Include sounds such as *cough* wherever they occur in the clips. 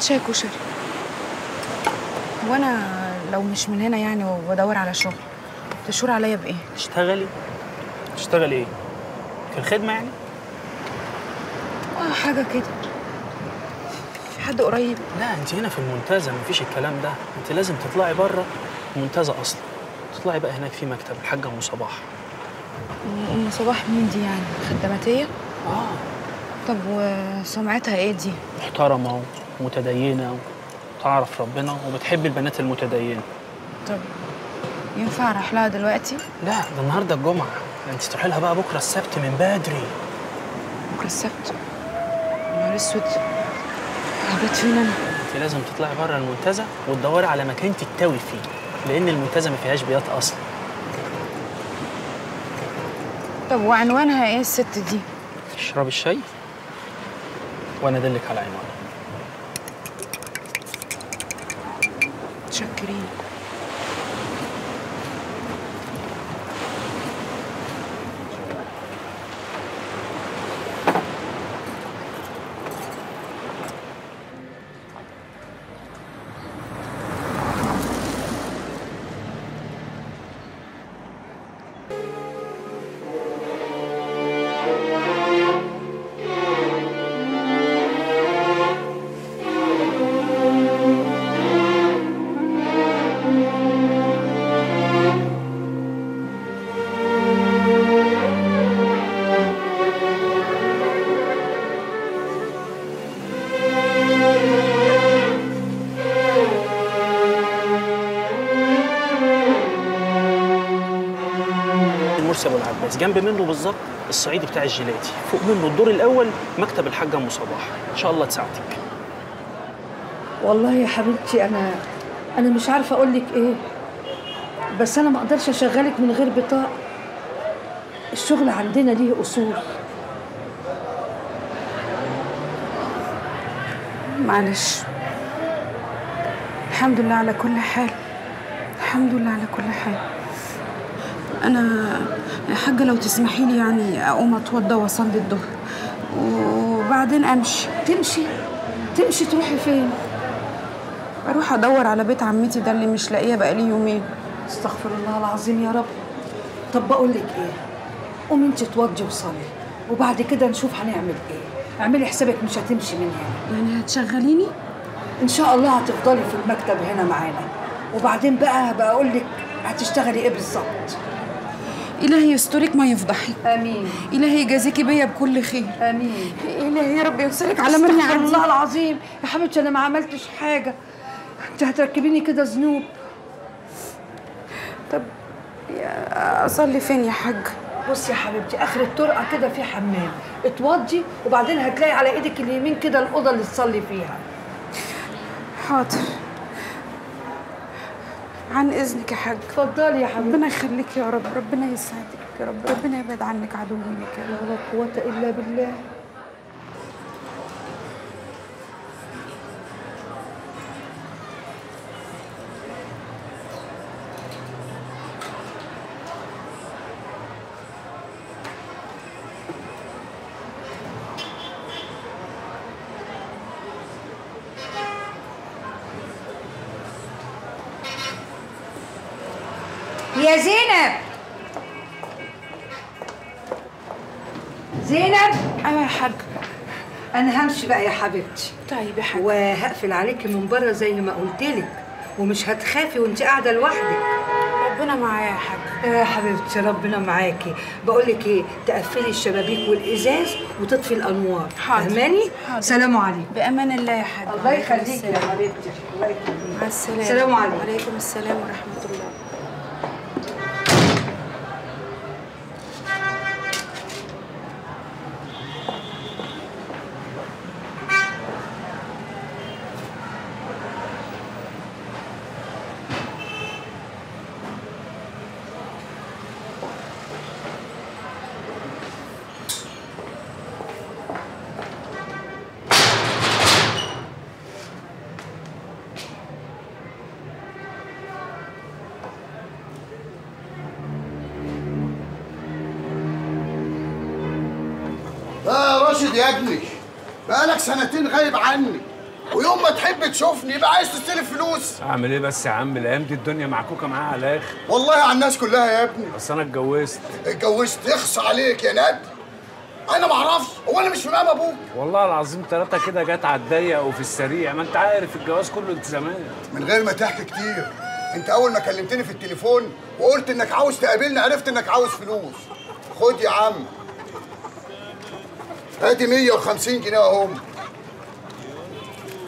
شاي كشري. وأنا لو مش من هنا يعني وبدور على شغل تشور عليا بإيه؟ تشتغلي؟ تشتغلي إيه؟ في الخدمة يعني؟ آه حاجة كده. في حد قريب؟ لا أنت هنا في المنتزه مفيش الكلام ده. أنت لازم تطلعي بره المنتزه أصلا. تطلعي بقى هناك في مكتب الحاجة أم صباح. أم صباح مين دي يعني؟ خدماتية؟ آه. طب وسمعتها إيه دي؟ محترمة ومتدينه وتعرف ربنا وبتحب البنات المتدينة. طب ينفع أروح لها دلوقتي؟ لا ده النهارده الجمعة. انت تروحي لها بقى بكرة السبت من بدري. بكرة السبت؟ نهار أسود. هبات فين أنا؟ انت لازم تطلعي بره المنتزه وتدوري على مكان تتوي فيه لأن المنتزه ما فيهاش بيات أصلا. طب وعنوانها إيه الست دي؟ اشربي الشاي وأنا أدلك على عنوان جنب منه بالظبط الصعيدي بتاع الجيلاتي. فوق منه الدور الأول مكتب الحاجة ام صباح. إن شاء الله تساعدك. والله يا حبيبتي أنا أنا مش عارفة أقول لك إيه بس أنا ما أقدرش أشغلك من غير بطاقه الشغل عندنا ليه أصول. معلش. الحمد لله على كل حال. الحمد لله على كل حال. أنا يا حاجة لو تسمحي لي يعني أقوم أتوضى وأصلي الظهر. وبعدين أمشي. تمشي؟ تمشي تروحي فين؟ أروح أدور على بيت عمتي ده اللي مش لاقية بقالي يومين. استغفر الله العظيم يا رب. طب بقول لك إيه؟ قومي أنت اتوضي وصلي. وبعد كده نشوف هنعمل إيه. اعملي حسابك مش هتمشي من هنا. يعني هتشغليني؟ إن شاء الله هتفضلي في المكتب هنا معانا. وبعدين بقى هبقى أقول لك هتشتغلي إيه بالظبط؟ إلهي يسترك ما يفضحك آمين. إلهي يجازيكي بيا بكل خير. آمين. إلهي يا رب يوصلك على مرني استغفر عندي الله العظيم. يا حبيبتي أنا ما عملتش حاجة. أنت هتركبيني كده ذنوب. طب يا- أصلي فين يا حاج؟ بصي يا حبيبتي آخر الطرقة كده في حمام. اتوضي وبعدين هتلاقي على إيدك اليمين كده الأوضة اللي تصلي فيها. حاضر. عن إذنك يا حاج اتفضلي يا حبيبتي ربنا يخليك يا رب. ربنا يسعدك يا رب. ربنا يبعد عنك عدوك. يا رب لا قوة إلا بالله. بقى يا حبيبتي. طيب يا حاج وهقفل عليكي من بره زي ما قلت لك. ومش هتخافي وانت قاعدة لوحدك. ربنا معايا يا حاج يا حبيبتي ربنا معاكي. بقول لك إيه تقفلي الشبابيك والإزاز وتطفي الأنوار. حاضر. سلام عليكم. بأمان الله يا حاج الله يخليكي يا. حبيبتي الله يخليكي مع السلامة. السلام عليكم. وعليكم السلام ورحمة الله. غايب عني. ويوم ما تحب تشوفني يبقى عايز تستلف فلوس. أعمل إيه بس يا عم؟ الأيام دي الدنيا معكوكة معاها على الآخر. والله على الناس كلها يا ابني. بس أنا اتجوزت. اتجوزت؟ يخص عليك يا ند أنا ما أعرفش. هو أنا مش في مقام أبوك؟ والله العظيم ثلاثة كده جت على الضيق وفي السريع. ما أنت عارف الجواز كله التزامات. من غير ما تحكي كتير. أنت أول ما كلمتني في التليفون وقلت إنك عاوز تقابلني عرفت إنك عاوز فلوس. خد يا عم. ادي 150 جنيه اهم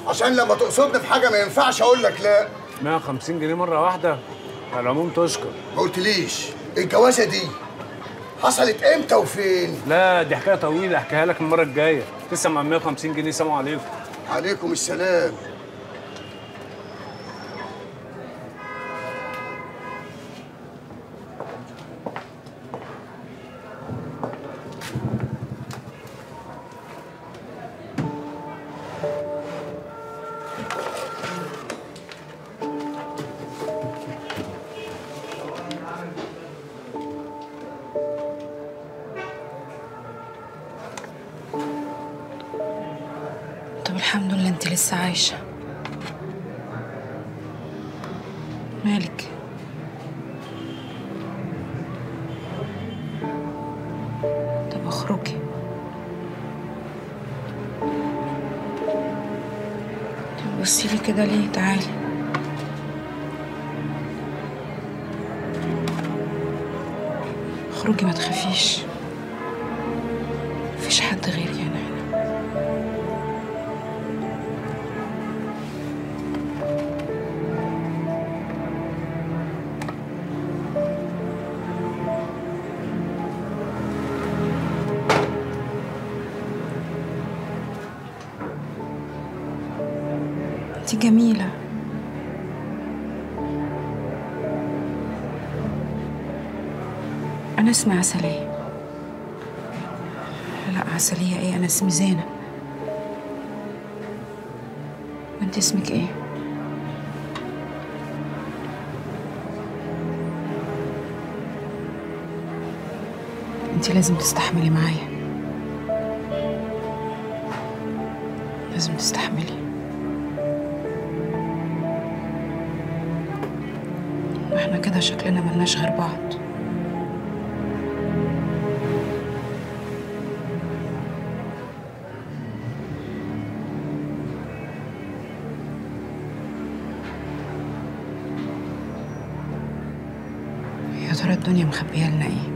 عشان لما تقصدني في حاجة ما ينفعش أقول لك لا. 150 جنيه مرة واحدة على العموم تشكر ما قلتليش. الجوازة دي حصلت إمتى وفين؟ لا دي حكاية طويلة أحكيها لك المرة الجاية. لسه مع 150 جنيه سلام عليكم. عليكم السلام. اسمي عسلية لا عسلية إيه؟ أنا اسمي زينة. وأنت اسمك إيه؟ أنت لازم تستحملي معايا. لازم تستحملي. إحنا كده شكلنا ملناش غير بعض. الدنيا مخبيه لنا ايه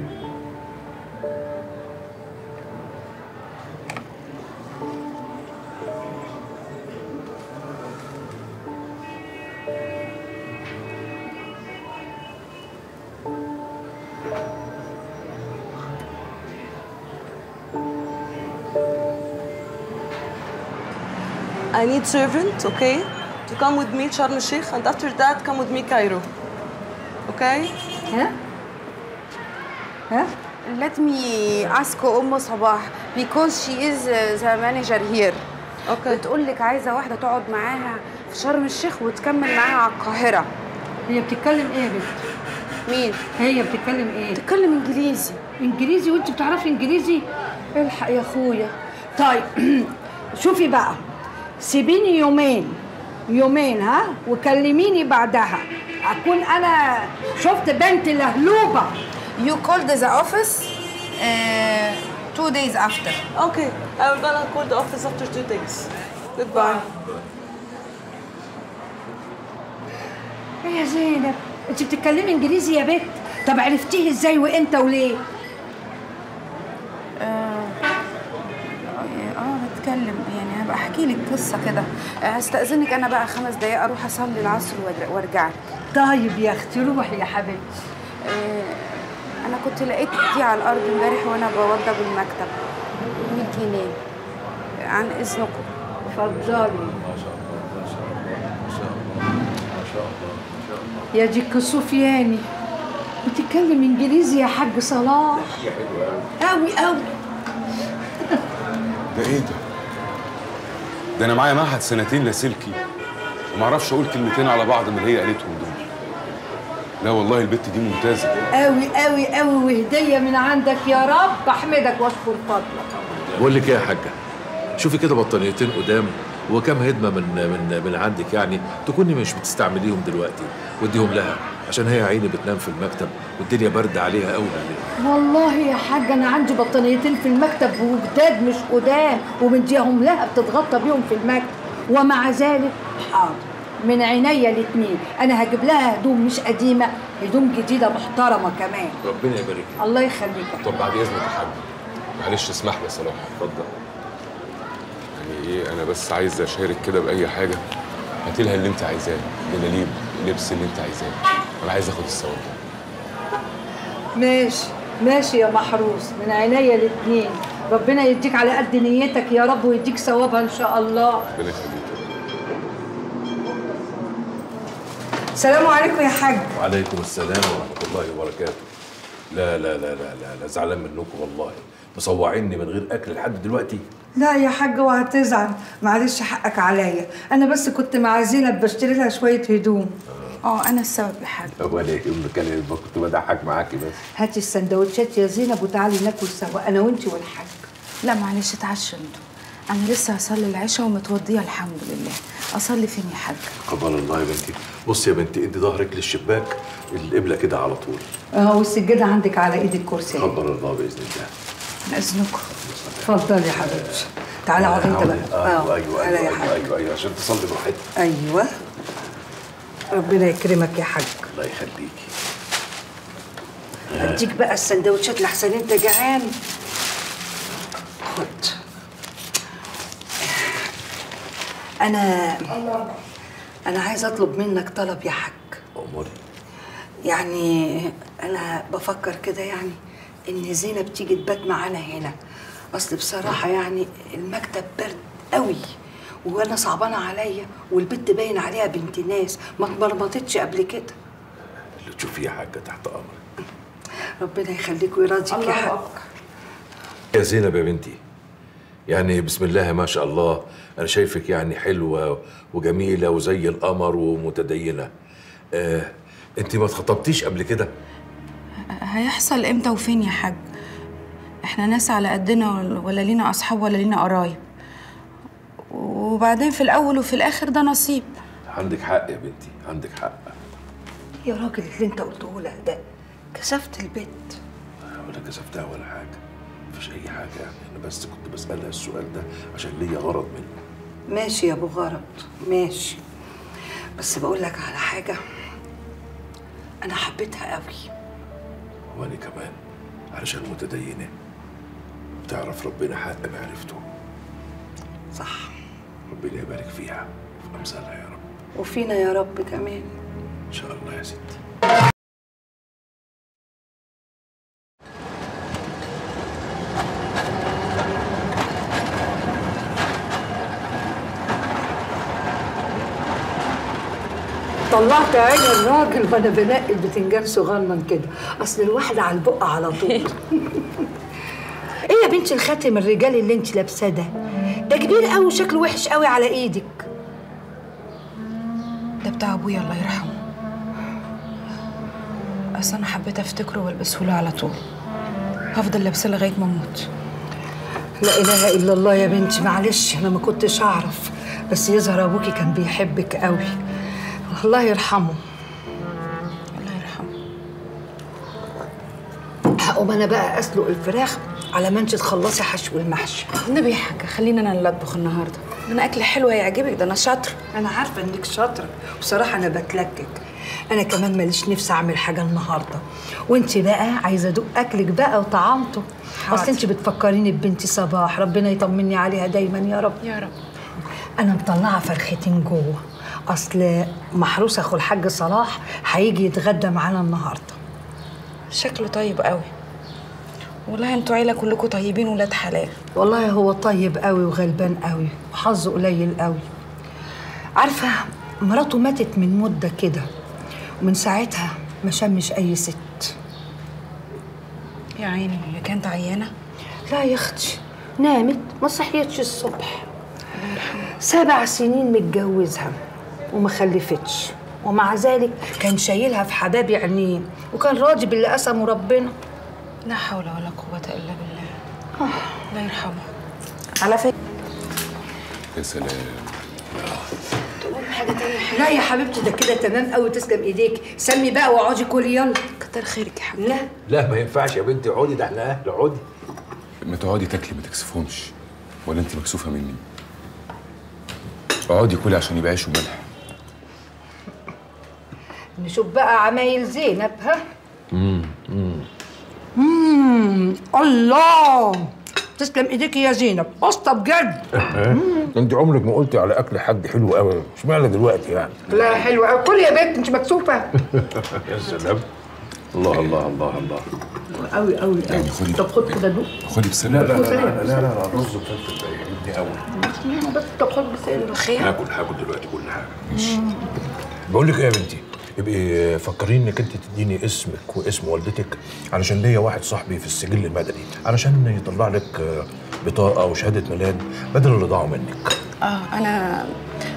I need servant, okay, to come with me Sharm el-Sheikh, and after that come with me Cairo. Okay? ها Let me ask أم صباح because she is uh, the manager here. Okay. بتقول لك عايزة واحدة تقعد معاها في شرم الشيخ وتكمل معاها على القاهرة. هي بتتكلم إيه يا بنت مين؟ هي بتتكلم إيه بتتكلم إنجليزي. إنجليزي وأنت بتعرفي إنجليزي الحق يا أخويا طيب *clears throat* شوفي بقى سيبيني يومين يومين ها وكلميني بعدها أكون أنا شفت بنت لهلوبة You called the office uh, two days after. Okay. I will gonna call the office after two days. Goodbye. إيه يا زينب انت بتتكلمي انجليزي يا بت طب عرفتيه إزاي وامتى وليه آه بتكلم يعني هبقى أحكي لك قصة كده آه، هستأذنك أنا بقى خمس دقايق أروح أصلي العصر وأرجع- وارجع لك طيب يا أختي روحي يا حبيبتي آه، أنا كنت لقيت دي على الأرض امبارح وأنا بوضب المكتب. 100 جنيه. عن إذنكم. اتفضلي. يا دي الكسوفياني بتتكلم انجليزي يا حاج صلاح؟ قوي قوي ده إيه ده؟ ده أنا معايا معهد سنتين لاسلكي وما أعرفش أقول كلمتين على بعض من اللي هي قالتهم. لا والله البت دي ممتازة. قوي قوي قوي وهدية من عندك يا رب. أحمدك واشكر فضلك. بقول لك إيه يا حاجة؟ شوفي كده بطانيتين قدام وكم هدمة من من من عندك يعني تكوني مش بتستعمليهم دلوقتي. وديهم لها عشان هي عيني بتنام في المكتب والدنيا برد عليها قوي عليها والله يا حاج أنا عندي بطانيتين في المكتب وجداد مش قدام ومديهم لها بتتغطى بيهم في المكتب. ومع ذلك حاضر. من عينيا الاتنين أنا هجيب لها هدوم مش قديمة هدوم جديدة محترمة كمان. ربنا يبارك لك. الله يخليك. طب بعد إذنك يا حاج معلش اسمح لي صراحة اتفضل. يعني إيه؟ أنا بس عايز أشارك كده بأي حاجة. هاتي لها اللي أنت عايزاه دلاليب اللبس اللي أنت عايزاه. أنا عايز آخد الثواب ماشي ماشي يا محروس. من عينيا الاتنين ربنا يديك على قد نيتك يا رب ويديك ثوابها إن شاء الله. ربنا يخليك. السلام عليكم يا حاج. وعليكم السلام ورحمة الله وبركاته. لا لا لا لا لا, لا زعلان منكم والله. مصوعيني من غير أكل لحد دلوقتي. لا يا حاج اوعى تزعل. معلش حقك عليا. أنا بس كنت مع زينب بشتري لها شوية هدوم. آه. أنا السبب يا حاج. ولا يهمك أنا كنت بضحك معاكي بس. هاتي السندوتشات يا زينب وتعالي ناكل سوا أنا وأنتي والحاج. لا معلش اتعشى أنتوا. أنا لسه هصلي العشاء ومتوضية الحمد لله. أصلي فين يا حاج؟ قبل الله يا بنتي. بصي يا بنتي إدي ظهرك للشباك القبلة كده على طول. آه والسجاده عندك على إيد الكرسي. قدر الله بإذن الله. من اذنكم اتفضلي يا حبيبتي. تعالى اقعد انت بقى أيوه أيوه أيوه أيوه, أيوة, أيوة عشان تصلي براحتك أيوه. ربنا يكرمك يا حاج. الله يخليكي. اديك بقى السندوتشات لحسن أنت جعان. خد. أنا أنا عايز أطلب منك طلب يا حاج. أموري. يعني أنا بفكر كده يعني إن زينب تيجي تبات معانا هنا. أصل بصراحة يعني المكتب برد قوي وأنا صعبانة عليا والبت باين عليها بنت ناس. ما اتمرمطتش قبل كده. اللي تشوفيه يا حاجة تحت أمرك. ربنا يخليك ويرضيك يا حاج. يا زينب يا بنتي يعني بسم الله ما شاء الله أنا شايفك يعني حلوة وجميلة وزي القمر ومتدينة. آه أنت ما اتخطبتيش قبل كده؟ هيحصل إمتى وفين يا حاج؟ إحنا ناس على قدنا ولا لينا أصحاب ولا لينا قرايب. وبعدين في الأول وفي الآخر ده نصيب. عندك حق يا بنتي عندك حق. يا راجل اللي أنت قلته لها ده كسفت البيت. ولا كسفتها ولا حاجة مفيش أي حاجة يعني. أنا بس كنت بسألها السؤال ده عشان ليا غرض منه. ماشي يا ابو غرض ماشي. بس بقول لك على حاجة أنا حبيتها قوي. وأنا كمان علشان متدينة. بتعرف ربنا حق معرفته صح. ربنا يبارك فيها في أمثالها يا رب. وفينا يا رب كمان. إن شاء الله يا ستي طلعت عين الراجل وأنا بنقي البتنجان صغنن كده. أصل الواحده على البق على طول. إيه يا بنتي الخاتم الرجالي اللي أنت لابساه ده؟ ده كبير قوي وشكله وحش قوي على إيدك. ده بتاع أبويا الله يرحمه. أصل أنا حبيت أفتكره وألبسه له على طول. هفضل لابسه لغاية ما أموت. لا إله إلا الله يا بنتي معلش أنا ما كنتش أعرف بس يظهر أبوكي كان بيحبك قوي الله يرحمه. الله يرحمه. هقوم أنا بقى أسلق الفراخ على ما انت تخلصي حشو المحشي. النبي يا حاجة خلينا أنا اللي اطبخ النهارده. ده أنا أكل حلو هيعجبك ده أنا شاطرة. أنا عارفة إنك شاطرة. بصراحة أنا بتلكك. أنا كمان ماليش نفسي أعمل حاجة النهارده. وأنت بقى عايزة أدوق أكلك بقى وطعامته. حاضر. أصل أنت بتفكريني ببنتي صباح ربنا يطمني عليها دايما يا رب. يا رب. أنا مطلعة فرختين جوه. أصل محروس أخو الحاج صلاح هيجي يتغدى معانا النهارده. شكله طيب قوي. والله أنتوا عيلة كلكم طيبين ولاد حلال. والله هو طيب قوي وغلبان قوي وحظه قليل قوي. عارفة مراته ماتت من مدة كده ومن ساعتها ما شمش أي ست. يا عيني هي كانت عيانة؟ لا يا أختي نامت ما صحيتش الصبح. سبع سنين متجوزها. وما خلفتش. ومع ذلك كان شايلها في حباب عينيه وكان راضي باللي قسمه ربنا. لا حول ولا قوة إلا بالله. الله يرحمه. على فكرة. يا سلام. لا يا حبيبتي ده كده تمام قوي تسلم إيديك. سمي بقى واقعدي كلي يلا. كتر خيرك يا حبيبتي. لا. لا ما ينفعش يا بنتي. اقعدي ده إحنا أهل. اقعدي ما تقعدي تاكلي ما تكسفهمش. ولا انت مكسوفة مني. اقعدي كلي عشان يبقى عيش وملح. نشوف بقى عمايل زينب ها؟ امم الله! تسلم إيديك يا زينب. قسطه بجد أنت عمرك ما قلتي على أكل حد حلو قوي اشمعنى دلوقتي يعني؟ لا حلوة قوي كل يا بنت أنت مكسوفة. *laughs* يا سلام. الله الله الله الله. قوي قوي يعني خدي طب خد كده دوق. خدي بسنة لا لا لا لا لا الرز وفلفل ده يعجبني قوي بس طب خد بسيل هاكل هاكل دلوقتي كل حاجة. بقول لك إيه يا بنتي؟ ابقي فكريني إنك أنت تديني اسمك واسم والدتك علشان ليا واحد صاحبي في السجل المدني علشان يطلع لك آه، بطاقة وشهاده ميلاد بدل اللي ضاعوا منك. آه أنا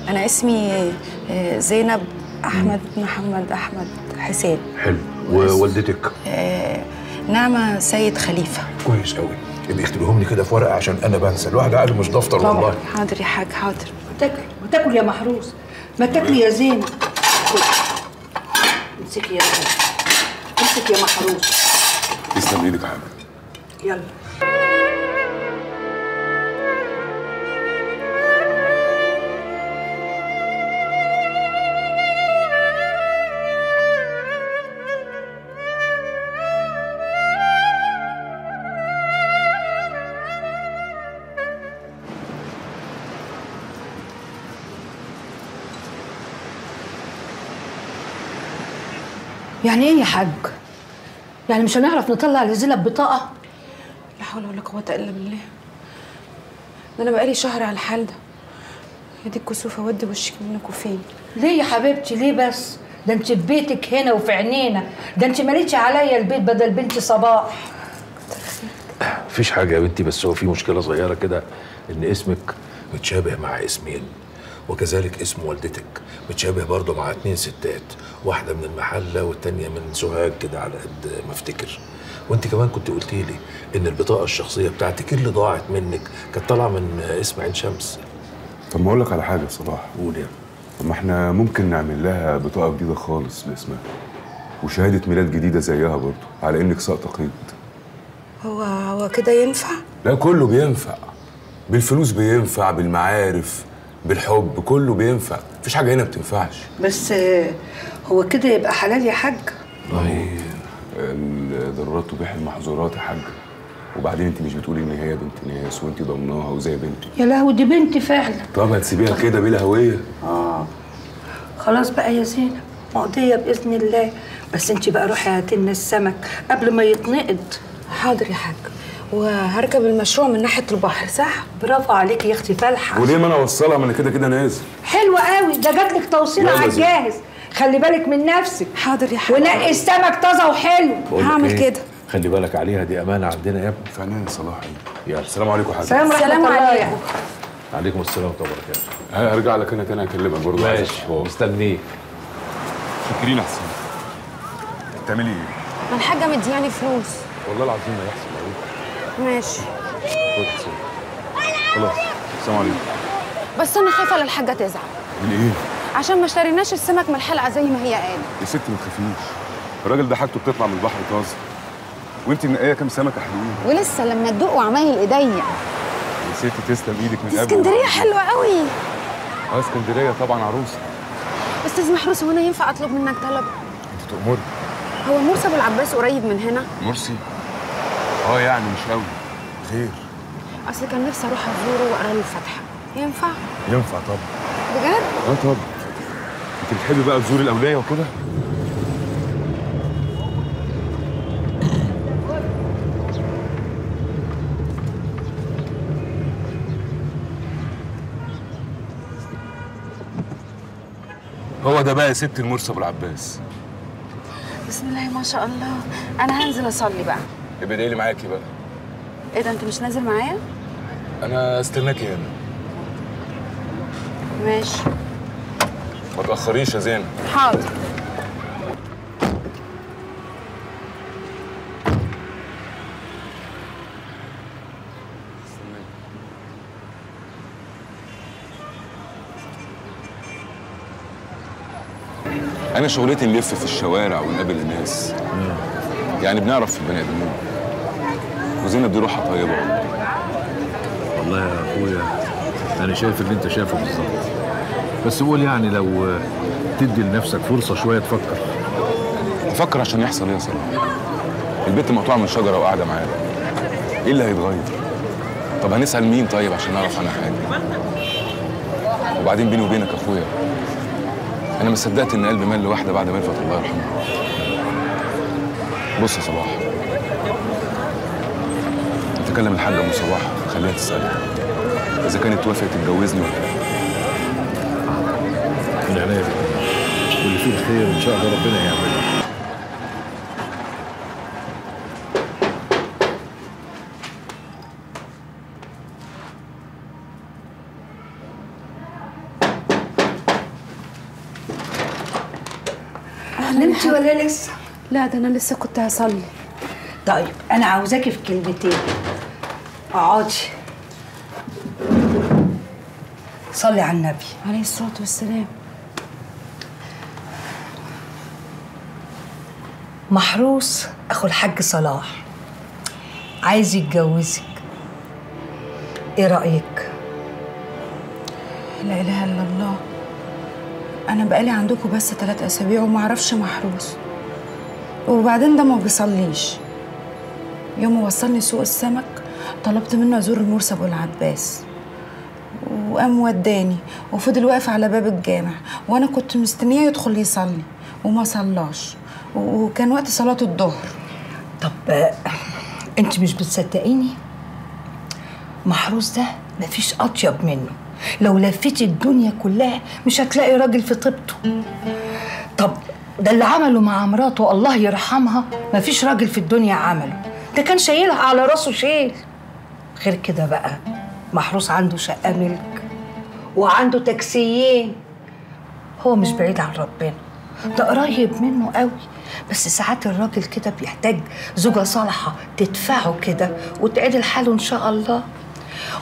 أنا اسمي آه، زينب أحمد محمد أحمد حسين. حلو. ووالدتك آه، نعمة سيد خليفة. كويس قوي ابقي اكتبيهم لي كده في ورقة عشان أنا بنسى. الواحد عقله مش دفتر طبعا. والله. حاضر يا حاج حاضر. تاكل وتاكل يا محروس. ما تاكلي يا زينب. امسكي يا زينب امسك يا محروس تسلم إيدك يا حاجة يلا. يعني إيه يا حاج؟ يعني مش هنعرف نطلع لزينب بطاقة؟ لا حول ولا قوة إلا بالله ده أنا بقالي شهر على الحال ده يا دي الكسوفة ودي وشك منك وفين ليه يا حبيبتي ليه بس؟ ده انت في بيتك هنا وفي عينينا، ده انت ماليتش عليا البيت بدل بنتي صباح. مفيش حاجة يا بنتي بس هو في مشكلة صغيرة كده إن اسمك متشابه مع اسمين وكذلك اسم والدتك متشابه برضه مع اتنين ستات واحدة من المحلة والتانية من سوهاج كده على قد ما افتكر. وانت كمان كنت قلتي لي إن البطاقة الشخصية بتاعتك اللي ضاعت منك كانت طالعة من اسم عين شمس. طب ما أقول لك على حاجة يا صلاح قول يا طب ما إحنا ممكن نعمل لها بطاقة جديدة خالص باسمها. وشهادة ميلاد جديدة زيها برضه على إنك ساقطة قيد. هو هو كده ينفع؟ لا كله بينفع. بالفلوس بينفع بالمعارف. بالحب كله بينفع. مفيش حاجة هنا بتنفعش. بس آه، هو كده يبقى حلال يا حاج؟ والله الضرورات تبيح المحظورات يا حاجة وبعدين انت مش بتقولي ان هي بنت ناس وانت ضمناها وزي بنتي. يا لهوي دي بنتي فعلا. طب هتسيبيها كده بلا هوية؟ خلاص بقى يا زينب مقضية بإذن الله، بس انت بقى روحي هاتي لنا السمك قبل ما يتنقض. حاضر يا حاج. وهركب المشروع من ناحية البحر صح؟ برافو عليكي يا أختي فالحة. وليه ما أنا أوصلها ما أنا كده كده نازل حلوة قوي ده جات لك توصيل يلا على. الجاهز. خلي بالك من نفسك. حاضر يا حاج ونقي السمك طازة وحلو. هعمل إيه؟ كده. خلي بالك عليها دي أمانة عندنا يا ابني فنان صلاح يلا السلام عليكم يا حاج سلام ورحمة سلام الله عليكم. يا عليكم السلام ورحمه الله وبركاته هرجع لك أنا تاني أكلمك برضه ماشي. مستنيك فاكرين أحسن بتعملي إيه؟ ما الحاجة مدياني فلوس والله العظيم يحصل قوي ماشي. خلاص السلام عليكم بس أنا خايفة للحاجة تزعل. من إيه؟ عشان ما اشتريناش السمك من الحلقة زي ما هي قالت. يا ستي ما تخافيش. الراجل ده حاجته بتطلع من البحر طازه وانت منقيه كام سمكة حلوين. ولسه لما تدوق وعمايل إيديا. يا ستي تسلم إيدك من قبل اسكندرية حلوة قوي. آه اسكندرية طبعا عروسة. أستاذ محروس هو أنا ينفع أطلب منك طلب؟ أنت تأمري هو مرسى أبو العباس قريب من هنا؟ مرسي. آه يعني مش قوي. خير. أصل كان نفسي أروح أزوره له الفاتحة. ينفع؟ ينفع طبعا. بجد؟ آه طبعا. انت بتحبي بقى تزوري الأولياء وكده؟ هو ده بقى يا ست المرسى أبو العباس. بسم الله ما شاء الله. أنا هنزل أصلي بقى. ابقي إيه دعيلي معاكي بقى؟ إيه ده انت مش نازل معايا؟ أنا استناكي هنا. ماشي. ما تأخريش يا زينب حاضر. أنا شغلتي نلف في الشوارع ونقابل الناس. يعني بنعرف في البني آدمين. وزينب دي روحها طيبة والله. والله يا أخويا أنا شايف اللي أنت شايفه بالظبط. بس قول يعني لو تدي لنفسك فرصة شوية تفكر. أفكر عشان يحصل إيه يا صلاح؟ البنت مقطوعة من شجرة وقاعدة معانا إيه اللي هيتغير؟ طب هنسأل مين طيب عشان نعرف عنها حاجة؟ وبعدين بيني وبينك يا أخويا أنا ما صدقت إن قلبي مال لواحده بعد ما رفعت الله يرحمها بص يا صلاح تكلم الحاج ام صلاح خليها تسالها إذا كانت توافق تتجوزني ولا لا. من واللي فيه الخير إن شاء الله ربنا يعمله. نمتي ولا لسه؟ لا ده أنا لسه كنت هصلي. طيب أنا عاوزاكي في كلمتين. اقعدي. صلي على النبي. عليه الصلاة والسلام. محروس أخو الحاج صلاح. عايز يتجوزك. إيه رأيك؟ لا إله إلا الله. أنا بقالي عندكم بس ثلاث أسابيع وما أعرفش محروس. وبعدين ده ما بيصليش. يوم وصلني سوق السمك طلبت منه أزور المرسى أبو العباس. وقام وداني وفضل واقف على باب الجامع وأنا كنت مستنيه يدخل يصلي وما صلاش. وكان وقت صلاة الظهر. طب انت مش بتصدقيني؟ محروس ده مفيش أطيب منه. لو لفيتي الدنيا كلها مش هتلاقي راجل في طيبته. طب ده اللي عمله مع مراته الله يرحمها. مفيش راجل في الدنيا عمله. ده كان شايلها على راسه شيل. غير كده بقى محروس عنده شقة ملك وعنده تاكسيين. هو مش بعيد عن ربنا. ده قريب منه قوي. بس ساعات الراجل كده بيحتاج زوجة صالحة تدفعه كده وتعدل حاله إن شاء الله.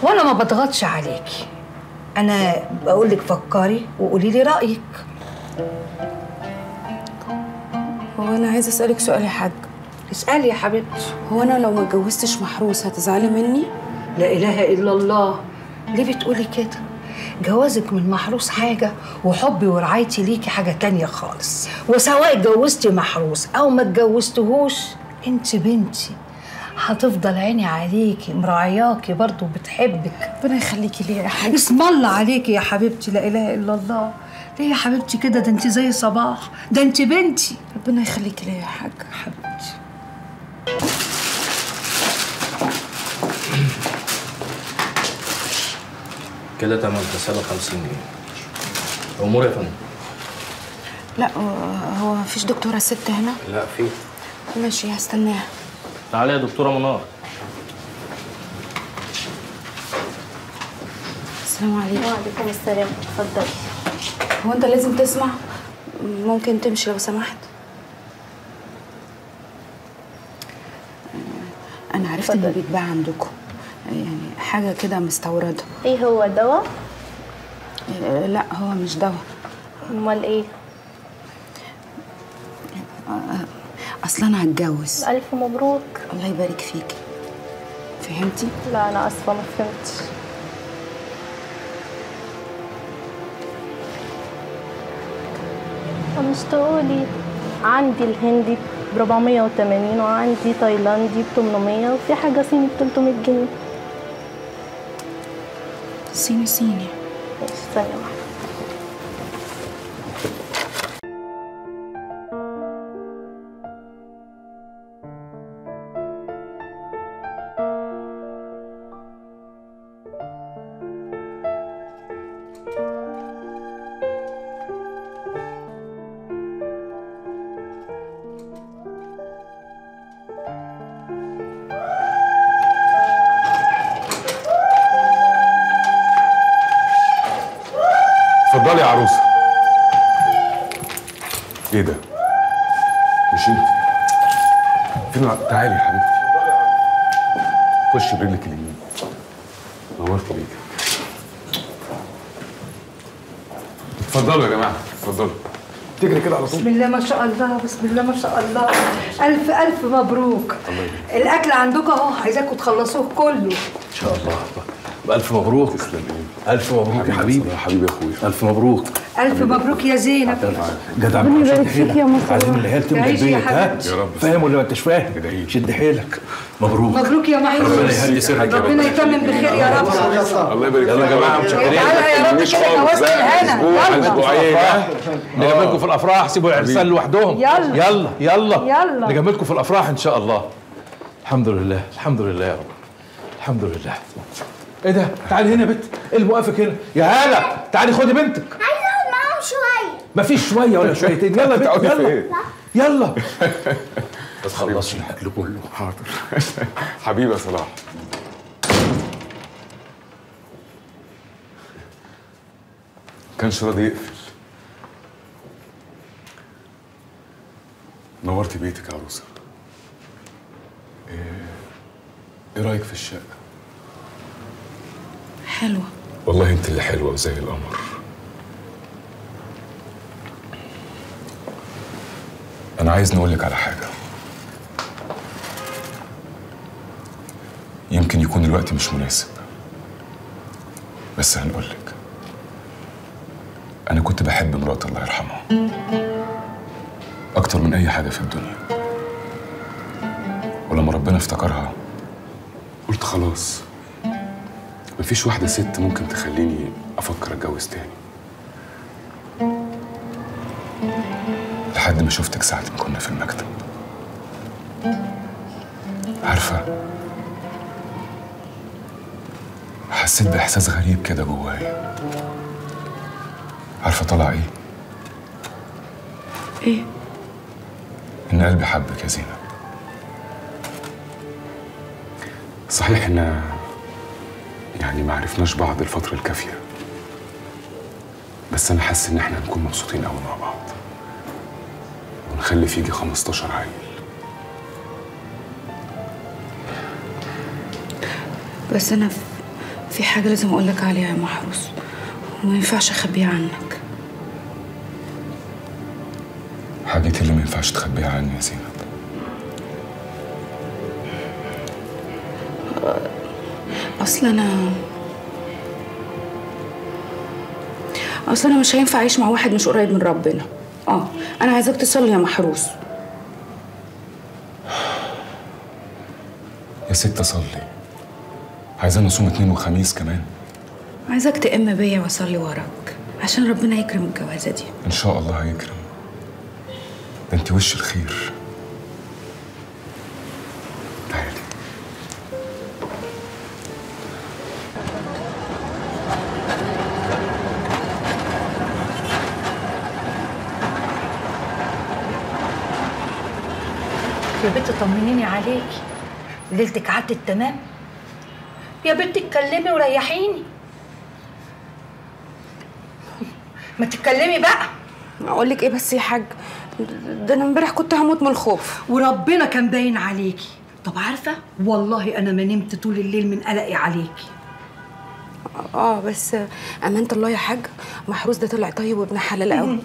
وأنا ما بضغطش عليكي أنا بقول لك فكري وقولي لي رأيك. هو أنا عايزة أسألك سؤال يا حاج. اسألي يا حبيبتي. هو أنا لو ما اتجوزتش محروس هتزعلي مني؟ لا إله إلا الله. ليه بتقولي كده؟ جوازك من محروس حاجة وحبي ورعايتي ليكي حاجة تانية خالص. وسواء اتجوزتي محروس أو ما اتجوزتهوش أنت بنتي. هتفضل عيني عليكي مراعياكي برضو بتحبك. ربنا يخليكي ليا يا حاج. اسم الله عليكي يا حبيبتي. لا إله إلا الله. ليه يا حبيبتي كده؟ ده انت زي صباح. ده انت بنتي. ربنا يخليكي ليا يا حاج. حبيبتي. كده تمام حسابك 50 جنيه. أمور يا فندم؟ لا هو- هو مفيش دكتورة ست هنا؟ لا في. ماشي هستناها. تعالي يا دكتورة منار. السلام عليكم. وعليكم السلام. اتفضلي. هو انت لازم تسمع؟ ممكن تمشي لو سمحت. أنا عرفت انه بيتباع عندكم. يعني حاجة كده مستوردة. إيه هو دواء؟ آه، لا هو مش دواء. امال إيه؟ أصلا أنا هتجوز. ألف مبروك. الله يبارك فيكي. فهمتي؟ لا أنا اسفه ما فهمتش. طب مش تقولي عندي الهندي ب 480 وعندي تايلاندي ب 800 وفي حاجة صيني ب 300 جنيه. صيني صيني. ماشي ثانية واحدة تعالي يا حبيبتي. خش برجلك اليمين. نورت بيتك اتفضلوا يا جماعة اتفضلوا. تجري كده على بسم طول الله ما شاء الله بسم الله ما شاء الله. ألف ألف مبروك. الأكل عندكم أهو عايزاكم تخلصوه كله. إن شاء الله. الف مبروك. تسلم ألف مبروك يا حبيبي يا حبيبي يا أخويا. ألف مبروك. ألف مبروك يا زينب. جدع ربنا يبارك فيك. يا مصطفى. عايزين العيال تملى البيت ها؟ رب. فاهم ولا ما انتش فاهم شد حيلك. مبروك. مبروك يا معين ربنا يهدي سرك يا ربنا رب. يتمم بخير يا رب. الله يبارك يلا يا جماعة متشكرين. تعالى يا رب كده بقى الهنا أسبوع يلا. أسبوعين ها نجملكم في الأفراح سيبوا العرسان لوحدهم. يلا. يلا يلا. يلا. نجملكم في الأفراح إن شاء الله. الحمد لله الحمد لله يا رب. الحمد لله. إيه ده؟ تعالي هنا يا بنت. إيه اللي موقفك هنا؟ يا هاله تعالي خدي بنتك عايزه اقعد معاهم شوية مفيش شوية ولا شويتين. *laughs* يلا تقعدي يلا؟ يلا. بس خلصوا الاكل كله حاضر. *laughs* حبيبي يا صلاح. كانش راضي يقفل. نورتي بيتك يا عروسة. إيه إيه رأيك في الشقة؟ حلوة. والله انت اللي حلوة وزي القمر. أنا عايز نقول لك على حاجة. يمكن يكون الوقت مش مناسب. بس هنقول لك أنا كنت بحب مرات الله يرحمها. أكتر من أي حاجة في الدنيا. ولما ربنا افتكرها قلت خلاص. مفيش واحدة ست ممكن تخليني أفكر أتجوز تاني. لحد ما شفتك ساعة ما كنا في المكتب. عارفة؟ حسيت بإحساس غريب كده جوايا. عارفة طلع إيه؟ إيه؟ إن قلبي حبك يا زينب. صحيح إن يعني ما عرفناش بعض الفترة الكافية. بس أنا حاسس إن إحنا هنكون مبسوطين أوي مع بعض. ونخلف يجي 15 عيل. بس أنا في- حاجة لازم أقول لك عليها يا محروس. وما ينفعش اخبيها عنك. حاجتي اللي ما ينفعش تخبيها عني يا زينب. أصل أنا أصل أنا مش هينفع أعيش مع واحد مش قريب من ربنا. آه. أنا عايزاك تصلي يا محروس. يا ست صلي. عايزين نصوم اتنين وخميس كمان. عايزاك تأم بيا وأصلي وراك عشان ربنا يكرم الجوازة دي. إن شاء الله هيكرم. ده أنت وش الخير؟ يا بنت طمنيني عليكي ليلتك عدت تمام؟ يا بنت اتكلمي وريحيني. ما تتكلمي بقى. أقول لك إيه بس يا حاج ده أنا امبارح كنت هموت من الخوف. وربنا كان باين عليكي. طب عارفة؟ والله أنا ما نمت طول الليل من قلقي عليكي. آه بس أمانة الله يا حاج محروس ده طلع طيب وابن حلال قوي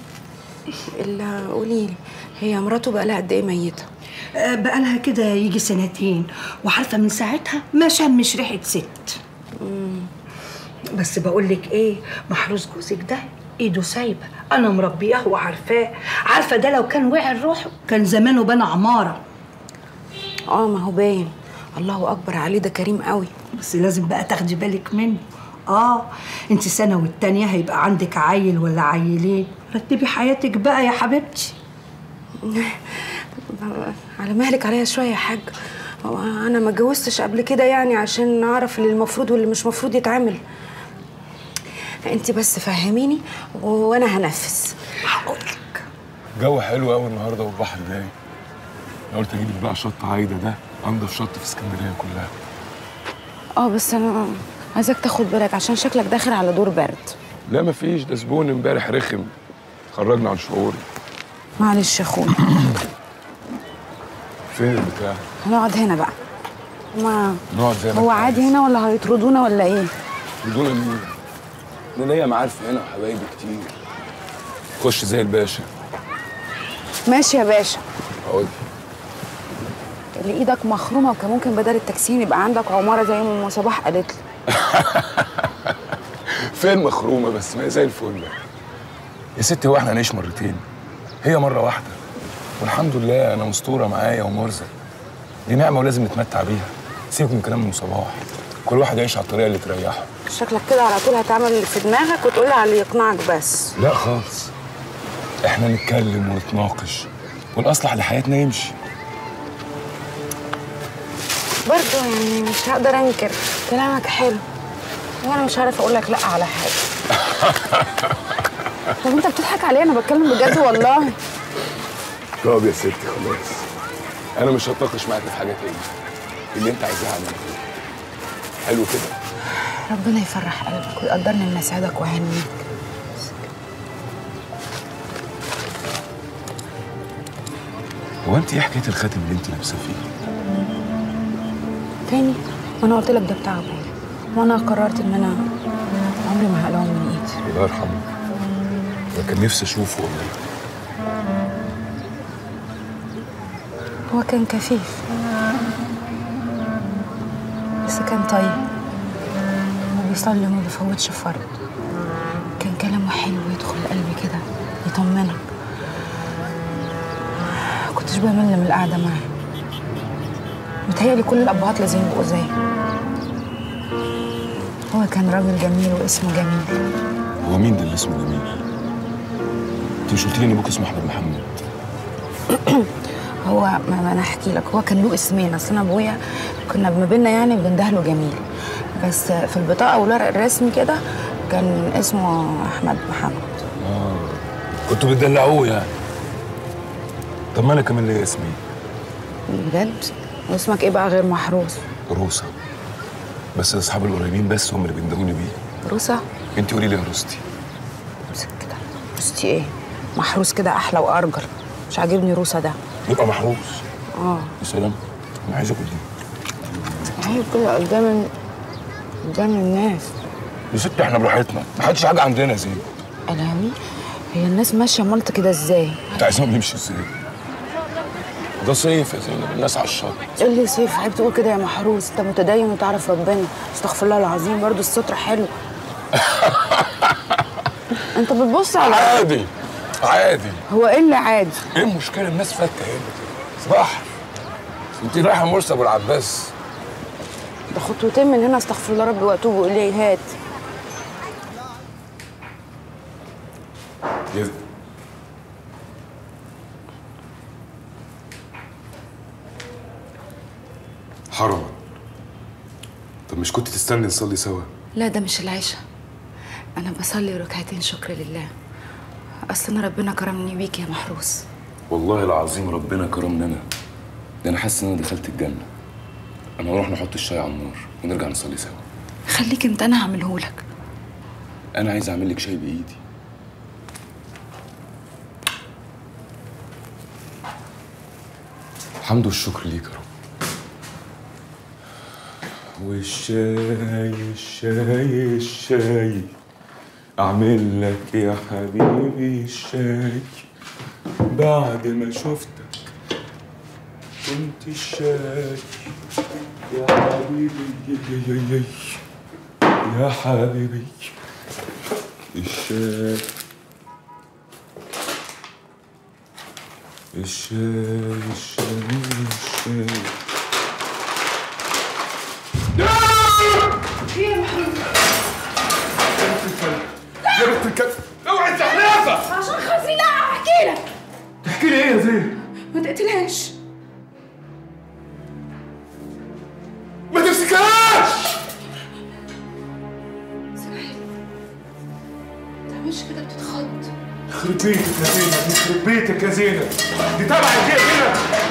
*laughs* إلا قولي لي هي مراته بقى لها قد إيه ميتة؟ بقالها كده يجي سنتين وعارفة من ساعتها ما شمش ريحة ست. بس بقول لك إيه محروس جوزك ده إيده سايبة أنا مربياه وعارفاه. عارفة ده لو كان وعي روحه كان زمانه بنى عمارة. آه ما هو باين. الله أكبر عليه ده كريم قوي. بس لازم بقى تاخدي بالك منه. آه أنت سنه والتانية هيبقى عندك عيل ولا عيلين. رتبي حياتك بقى يا حبيبتي. *laughs* على مهلك عليا شوية يا حاج. أنا ما اتجوزتش قبل كده يعني عشان أعرف اللي المفروض واللي مش مفروض يتعمل. انت بس فهميني وأنا هنفذ. هقولك جو حلو قوي النهارده والبحر جاي. أنا قلت أجيب بقى شط عايدة ده انضف شط في اسكندرية كلها. آه بس أنا عايزاك تاخد بالك عشان شكلك داخل على دور برد. لا مفيش. ده زبون امبارح رخم. خرجنا عن شعوري. معلش يا أخويا. فين البتاع؟ هنقعد هنا بقى. ما نقعد زي ما هو عادي هنا ولا هيطردونا ولا إيه؟ بدون مين أنا ليا معارف هنا وحبايبي كتير. خش زي الباشا. ماشي يا باشا. أقول اللي إيدك مخرومة وكان ممكن بدل التكسين يبقى عندك عمارة زي ما أم صباح قالت لي؟ *laughs* فين مخرومة بس؟ ما هي زي الفل. يا ستي هو إحنا هنعيش مرتين؟ هي مرة واحدة. والحمد لله أنا مستوره معايا ومرزق. دي نعمة ولازم نتمتع بيها. سيبك من كلام ام صباح كل واحد يعيش على الطريقة اللي تريحه. شكلك كده على طول هتعمل اللي في دماغك وتقول لي على اللي يقنعك بس. لا خالص. إحنا نتكلم ونتناقش والأصلح لحياتنا يمشي. برضه يعني مش هقدر أنكر كلامك حلو. وأنا مش عارفة أقول لك لأ على حاجة. *laughs* طب أنت بتضحك عليا؟ أنا بتكلم بجد والله. طب يا ستي خلاص. أنا مش هتناقش معاك في حاجة تاني. اللي أنت عايزاها اعمله حلو كده؟ ربنا يفرح قلبك ويقدرني ان أساعدك وأهنيك. هو أنت إيه حكاية الخاتم اللي أنت لابسة فيه؟ تاني؟ وأنا قلت لك ده بتاع أبويا. وأنا قررت إن أنا عمري ما هقلعه من إيدي. الله يرحمه. أنا كان نفسي أشوفه والله. هو كان كفيف. بس كان طيب. وبيصلي وما بيفوتش فرض كان كلامه حلو يدخل قلبي كده يطمنك. كنتش بمل من القعدة معاه. متهيألي كل الأبهات لازم يبقوا زيه هو كان راجل جميل واسمه جميل. هو مين ده اللي اسمه جميل؟ انت مش قلت لي إن أبوك اسمه أحمد محمد. *clears throat* هو ما أنا أحكي لك هو كان له اسمين أصل أنا ابويا كنا ما بينا يعني بندهله جميل. بس في البطاقة والورق الرسمي كده كان اسمه أحمد محمد. آه كنتوا بتدلعوه يعني. طب ما أنا كمان ليا اسمي بجد؟ واسمك إيه بقى غير محروس روسا. بس اصحابي القريبين بس هم اللي بيندهوني بيه. روسا؟ انت قولي لي يا روستي. روستي إيه؟ محروس كده أحلى وأرجل. مش عاجبني روسا ده. يبقى محروس. آه. يا سلام. أنا عايز آكل دي. عيب كده قدام قدام الناس. يا ستي إحنا براحتنا. ما حدش حاجة عندنا يا زين الهامي هي الناس ماشية ملط كده إزاي؟ أنت عايزهم يمشي إزاي؟ ده صيف يا زينب الناس على الشط. تقول لي سيف عيب تقول كده يا محروس. أنت متدين وتعرف ربنا. استغفر الله العظيم برضو الستر حلو. *laughs* أنت بتبص على عادي. عادي. هو إيه اللي عادي؟ إيه المشكلة؟ الناس فاتة هنا. بحر أنت رايحة مرسى أبو العباس. ده خطوتين من هنا استغفر الله ربي وأتوب إليه. هات. يا حرام. طب مش كنت تستني نصلي سوا؟ لا ده مش العشاء. أنا بصلي ركعتين شكر لله. اصل انا ربنا كرمني بيك يا محروس. والله العظيم ربنا كرمني أنا. ده أنا حاسس إن أنا دخلت الجنة. أنا هنروح نحط الشاي على النار ونرجع نصلي سوا. خليك أنت أنا هعملهولك أنا عايز أعمل لك شاي بإيدي. الحمد والشكر ليك يا رب. والشاي الشاي الشاي. أعمل لك يا حبيبي الشاي. بعد ما شفتك كنت الشاي. يا حبيبي يا حبيبي الشاي. الشاي الشاي الشاي. يا بنت الكلب اوعي الزحلافه عشان خاطري لا أحكي لك. تحكي لي إيه يا زين؟ ما تقتلهاش. ما تمسكهاش! تعملش كده بتتخض. يخرب بيتك يا زينب يخرب بيتك يا زينب. دي تبع الجيب هنا مفيش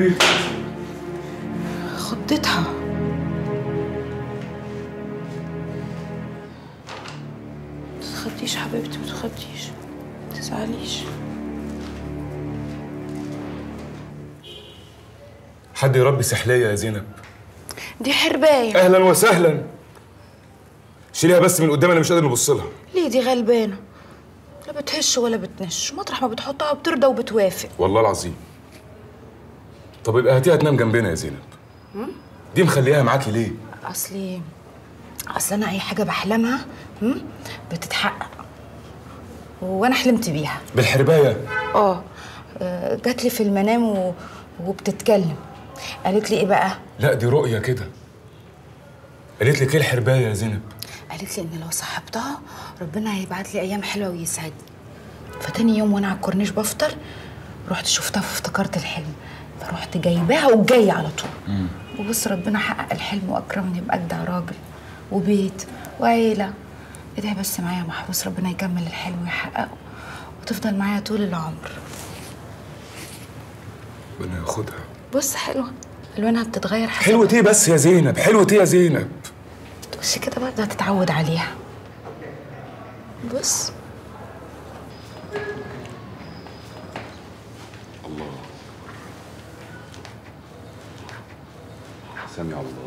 يخرب بيتك خضتها متتخضيش حبيبتي متتخضيش تزعليش. حد يربي سحلية يا زينب؟ دي حرباية. أهلا وسهلا. شيليها بس من قدام أنا مش قادر نبص لها. ليه دي غلبانة؟ لا بتهش ولا بتنش. مطرح ما بتحطها بترضى وبتوافق. والله العظيم. طب يبقى هاتيها تنام جنبنا يا زينب؟ دي مخليها معاكي ليه؟ اصلي أصل أنا أي حاجة بحلمها؟ بتتحقق. وأنا حلمت بيها. بالحرباية؟ آه. آه، جات لي في المنام و... وبتتكلم. قالت لي إيه بقى؟ لا دي رؤية كده. قالت لك إيه الحربايه يا زينب. قالت لي إن لو صاحبتها ربنا هيبعت لي أيام حلوة ويسعدني. فتاني يوم وأنا على الكورنيش بفطر رحت شفتها فافتكرت الحلم. فرحت جايباها وجايه على طول. وبص ربنا حقق الحلم وأكرمني باجدع راجل. وبيت وعيلة. ادعي بس معايا يا محروس. ربنا يكمل الحلم ويحققه. وتفضل معايا طول العمر. ربنا ياخدها. بص حلوة. ألوانها بتتغير حسب حلوة إيه بس يا زينب؟ حلوة إيه يا زينب؟ بص كده برضه هتتعود عليها. بص. Samuel.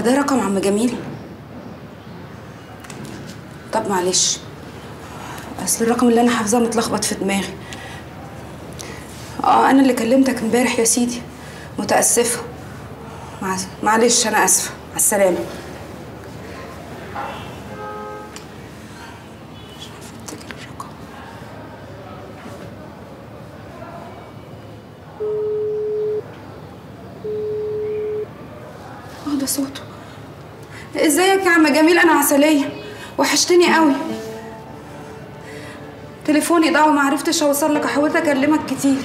ده رقم عم جميل؟ طب معلش أصل الرقم اللي أنا حافظاه متلخبط في دماغي. آه أنا اللي كلمتك امبارح يا سيدي متأسفة. مع... معلش أنا آسفة. على السلامة. ضاع وما عرفتش أوصل لك حاولت أكلمك كتير.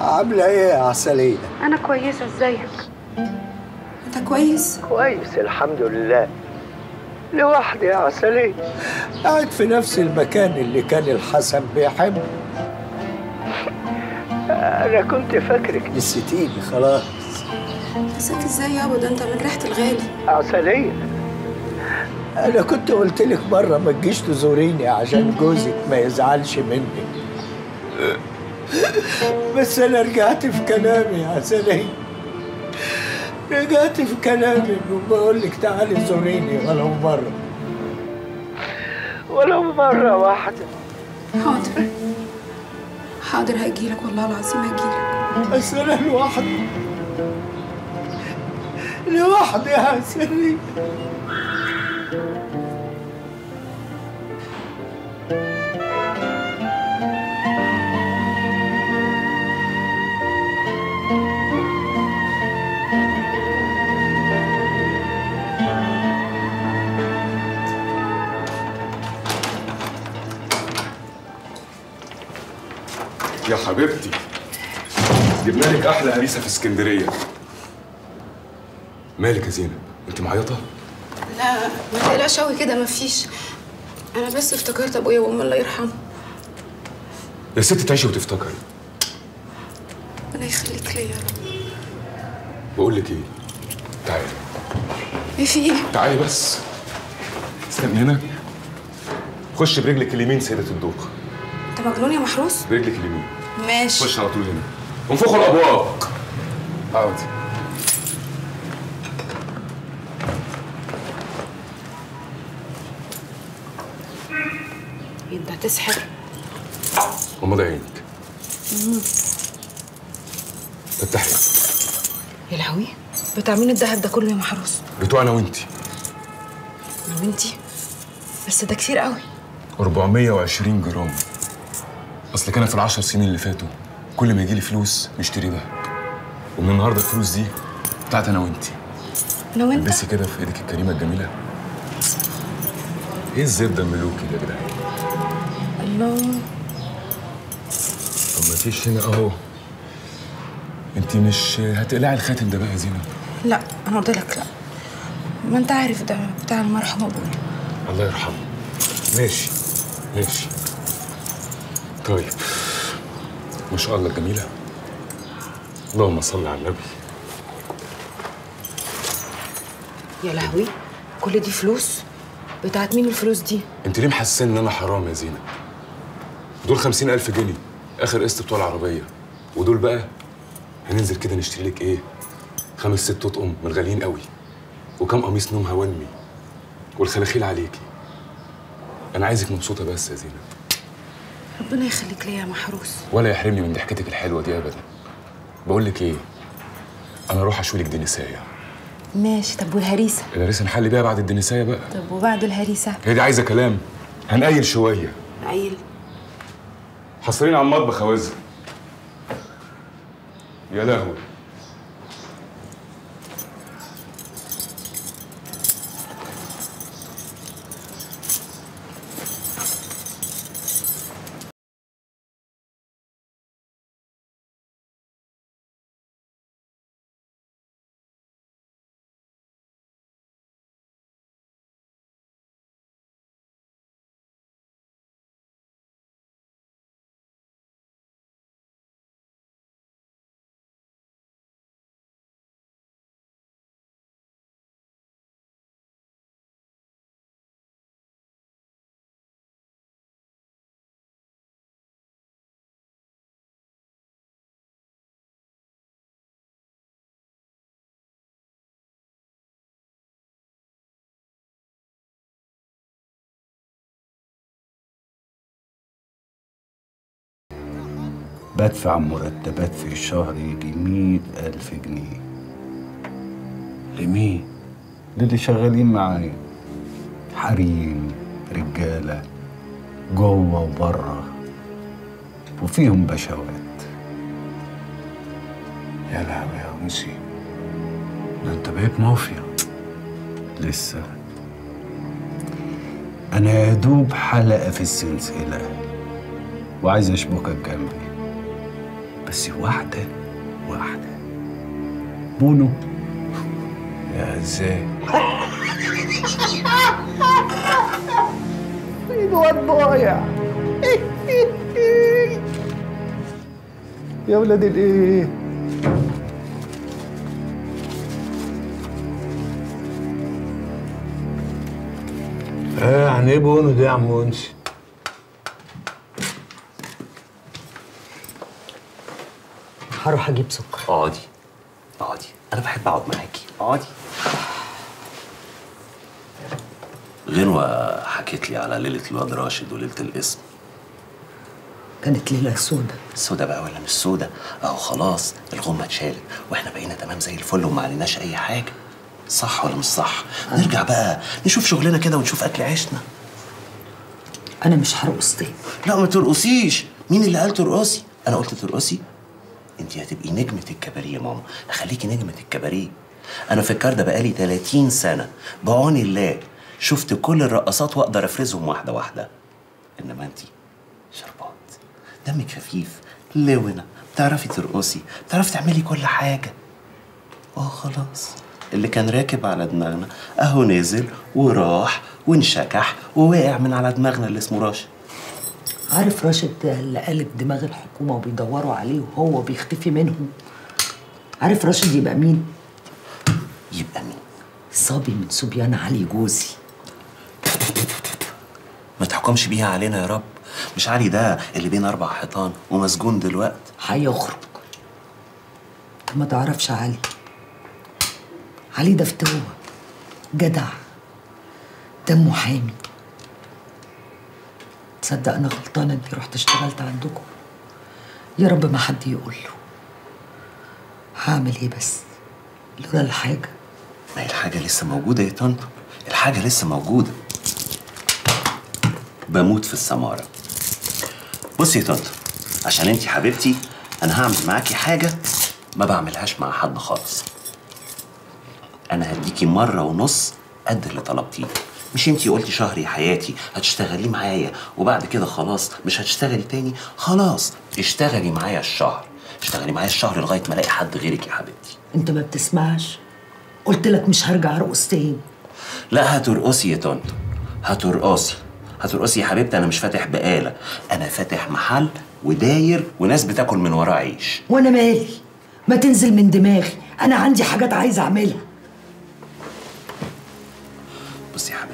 عاملة إيه يا عسلية؟ أنا كويسة إزيك؟ أنت كويس؟ كويس الحمد لله. لوحدي يا عسلية. قاعد في نفس المكان اللي كان الحسن بيحبه. *laughs* أنا كنت فاكرك. نسيتيني خلاص. نسيت إزاي يابا ده أنت من ريحة الغالي. عسلية. أنا كنت قلت لك مرة ما تجيش تزوريني عشان جوزك ما يزعلش مني. بس أنا رجعت في كلامي يا عسلية رجعت في كلامي وبقول لك تعالي زوريني ولو مرة. ولو مرة واحدة. حاضر. حاضر هجيلك والله العظيم هجيلك بس أنا لوحدي. لوحدي يا عسلية يا حبيبتي جبنا لك أحلى هريسة في اسكندرية. مالك يا زينب؟ أنت معيطة؟ لا ما تقلقش قوي كده مفيش. أنا بس افتكرت أبويا وأمي الله يرحمه. يا ست تعيشي وتفتكري. ربنا يخليك ليا يا رب. بقول لك إيه؟ تعالي. إيه في إيه؟ تعالي بس. استني هنا. خش برجلك اليمين سيدة الدوق. أنت مجنون يا محروس؟ برجلك اليمين. ماشي. خش على طول هنا. انفخوا الأبواب. اقعدي هتسحر غمض عينك فتحي يا لهوي بتاع مين الدهب ده كله يا محروس. بتوع أنا وأنتي. أنا وأنتي؟ بس ده كتير قوي. 420 جرام. أصل كان في العشر سنين اللي فاتوا كل ما يجيلي فلوس نشتري دهب ومن النهارده الفلوس دي بتاعت أنا وأنتي. أنا وأنت؟ ألبسي كده في إيدك الكريمة الجميلة. إيه الزبدة الملوكي ده يا جدعان؟ الله. طب ما فيش هنا أهو. انت مش هتقلعي الخاتم ده بقى يا زينب؟ لا أنا قلت لك لا. ما أنت عارف ده بتاع المرحوم ابويا الله يرحمه. ماشي ماشي. طيب ما شاء الله جميلة. اللهم صل على النبي. يا لهوي كل دي فلوس؟ بتاعت مين الفلوس دي؟ أنت ليه محسن إن أنا حرام يا زينب؟ دول خمسين ألف جنيه. آخر قسط بتوع العربية. ودول بقى هننزل كده نشتري لك إيه؟ خمس ست أطقم من غاليين قوي. وكم قميص نوم هوانمي. والخلاخيل عليكي. أنا عايزك مبسوطة بس يا زينب. ربنا يخليك ليا يا محروس. ولا يحرمني من ضحكتك الحلوة دي ابدا. بقول لك إيه؟ أنا أروح أشوي لك دنسايه ماشي. طب والهريسه الهريسة نحل بيها بعد الدنسايه بقى. طب وبعد الهريسة؟ هي دي عايزة كلام. هنقيل شوية. عيل حصرين على المطبخ يا وزر يا لهوي. بدفع مرتبات في الشهر يجي مئة ألف جنيه. لمين؟ للي شغالين معايا. حريم رجالة جوة وبرة. وفيهم بشوات يا لهوي يا أنسي ده أنت بقيت مافيا. لسه. أنا يا دوب حلقة في السلسلة. وعايز أشبكك جنبي. بس واحدة واحدة. بونو يا إزاي؟ الواد ضايع. يا ولاد الإيه؟ إيه يعني إيه بونو دي يا عم انسي هروح أجيب سكر. اقعدي اقعدي أنا بحب أقعد معاكي. اقعدي غنوة حكيت لي على ليلة الواد راشد وليلة القسم كانت ليلة سودة. سودا بقى ولا مش سودا أهو خلاص الغمة اتشالت. وإحنا بقينا تمام زي الفل وما عليناش أي حاجة. صح ولا مش صح؟ نرجع بقى نشوف شغلنا كده ونشوف أكل عيشنا. أنا مش هرقص تاني. لا ما ترقصيش. مين اللي قال ترقصي؟ أنا قلت ترقصي؟ انت هتبقي نجمة الكباريه يا ماما. هخليكي نجمة الكباريه. أنا في الكار ده بقالي 30 سنة. بعون الله. شفت كل الرقصات وأقدر أفرزهم واحدة واحدة. إنما أنت شربات. دمك خفيف. لونة. بتعرفي ترقصي. بتعرفي تعملي كل حاجة. آه خلاص. اللي كان راكب على دماغنا أهو نزل وراح وانشكح ووقع من على دماغنا اللي اسمه راشد. عارف راشد ده اللي قالب دماغ الحكومة وبيدوروا عليه وهو بيختفي منهم؟ عارف راشد يبقى مين؟ يبقى مين؟ صبي من صبيان علي جوزي. ما تحكمش بيها علينا يا رب. مش علي ده اللي بين أربع حيطان ومسجون دلوقت؟ هيخرج. انت ما تعرفش علي. علي ده فتوه جدع. دمه حامي. تصدق أنا غلطانه اني رحت اشتغلت عندكم. يا رب ما حد يقول له. هعمل إيه بس؟ لولا الحاجة. ما هي الحاجة لسه موجودة يا طنط. الحاجة لسه موجودة. بموت في السمارة بصي يا طنط عشان انتي حبيبتي أنا هعمل معاكي حاجة ما بعملهاش مع حد خالص. أنا هديكي مرة ونص قد اللي طلبتيه. مش انتي قلتي شهر يا حياتي هتشتغلي معايا. وبعد كده خلاص مش هتشتغلي تاني؟ خلاص اشتغلي معايا الشهر. اشتغلي معايا الشهر لغاية ما الاقي حد غيرك يا حبيبتي. انت ما بتسمعش؟ قلت لك مش هرجع ارقص تاني لا هترقصي يا طنط. هترقصي. هترقصي يا حبيبتي أنا مش فاتح بقالة. أنا فاتح محل وداير وناس بتاكل من وراه عيش. وأنا مالي؟ ما تنزل من دماغي. أنا عندي حاجات عايزه أعملها. بصي يا حبيبتي.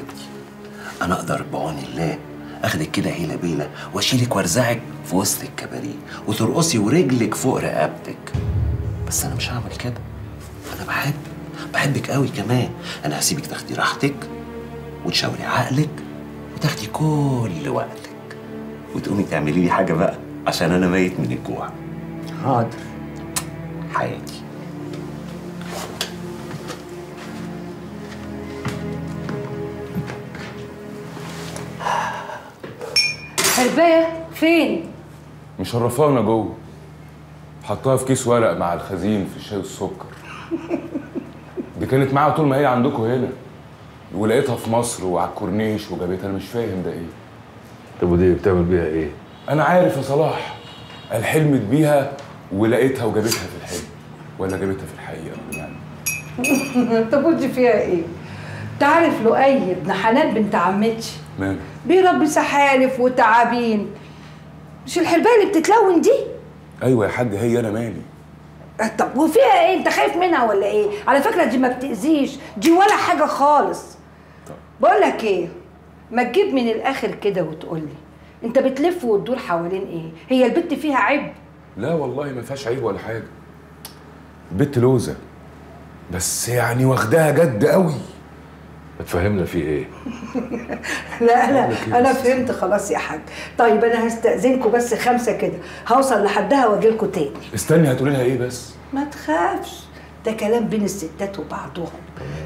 أنا أقدر بعون الله. أخدك كده هيلة بيلة وأشيلك وأرزعك في وسط الكباريه وترقصي ورجلك فوق رقبتك. بس أنا مش هعمل كده. أنا بحب بحبك قوي كمان. أنا هسيبك تاخدي راحتك وتشاوري عقلك وتاخدي كل وقتك. وتقومي تعملي لي حاجة بقى عشان أنا ميت من الجوع. حاضر. حياتي. حرباية فين؟ مشرفانا جوه. حطها في كيس ورق مع الخزين في الشاي والسكر دي كانت معاها طول ما هي عندكم هنا. ولقيتها في مصر وعلى الكورنيش وجابتها. أنا مش فاهم ده إيه. طب ودي بتعمل بيها إيه؟ أنا عارف يا صلاح. قال حلمت بيها ولقيتها وجابتها في الحلم. ولا جابتها في الحقيقة يعني *laughs* طب ودي فيها إيه؟ تعرف لؤي ابن حنان بنت عمتي بيربي سحالف وتعابين مش الحرباية اللي بتتلون دي؟ أيوه يا حاج هي أنا مالي طب وفيها إيه؟ أنت خايف منها ولا إيه؟ على فكرة دي ما بتأذيش دي ولا حاجة خالص بقول لك إيه؟ ما تجيب من الآخر كده وتقول لي أنت بتلف وتدور حوالين إيه؟ هي البت فيها عيب لا والله ما فيهاش عيب ولا حاجة بنت لوزة بس يعني واخداها جد قوي بتفهمنا في إيه؟ لا *laughs* لا أنا فهمت خلاص يا حاج. طيب أنا هستأذنكم بس خمسة كده. هوصل لحدها واجيلكوا تاني. استني هتقولي لها إيه بس؟ ما تخافش. ده كلام بين الستات وبعضهم.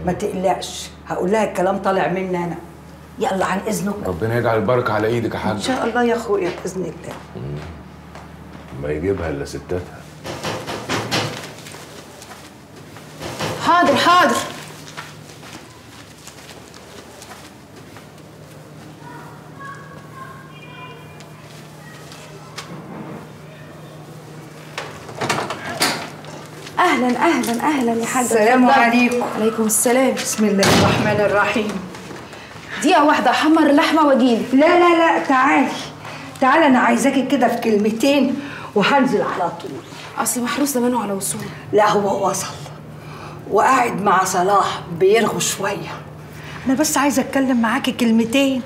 ما تقلقش. هقول لها الكلام طالع مني أنا. يلا عن إذنكم. ربنا يجعل البركة على إيدك يا إن حاج شاء الله يا أخويا بإذن الله. ما يجيبها إلا ستاتها. حاضر حاضر. أهلا أهلا أهلا يا حاجة. السلام. عليكم. عليكم. السلام. بسم الله الرحمن الرحيم. دقيقه واحدة احمر اللحمه واجيلك لا لا لا تعالي تعالي أنا عايزاكي كده في كلمتين وهنزل على طول. أصل محروس زمانه على وصول. لا هو وصل. وقاعد مع صلاح بيرغوا شوية. أنا بس عايزة أتكلم معاكي كلمتين.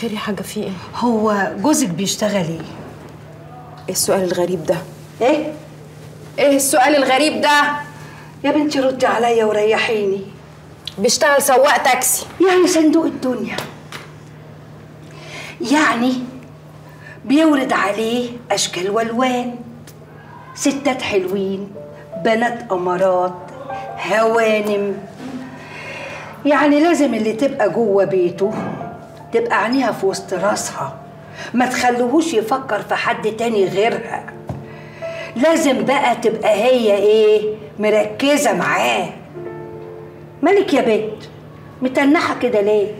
خير يا حاجة في إيه؟ هو جوزك بيشتغل إيه؟ إيه السؤال الغريب ده؟ إيه؟ إيه السؤال الغريب ده؟ يا بنتي ردي عليا وريحيني. بيشتغل سواق تاكسي. يعني صندوق الدنيا. يعني بيورد عليه أشكال وألوان. ستات حلوين بنات أمارات هوانم. يعني لازم اللي تبقى جوه بيته تبقى عينيها في وسط راسها. ما تخلوهوش يفكر في حد تاني غيرها. لازم بقى تبقى هي إيه مركزة معاه. مالك يا بنت متنحة كده ليه؟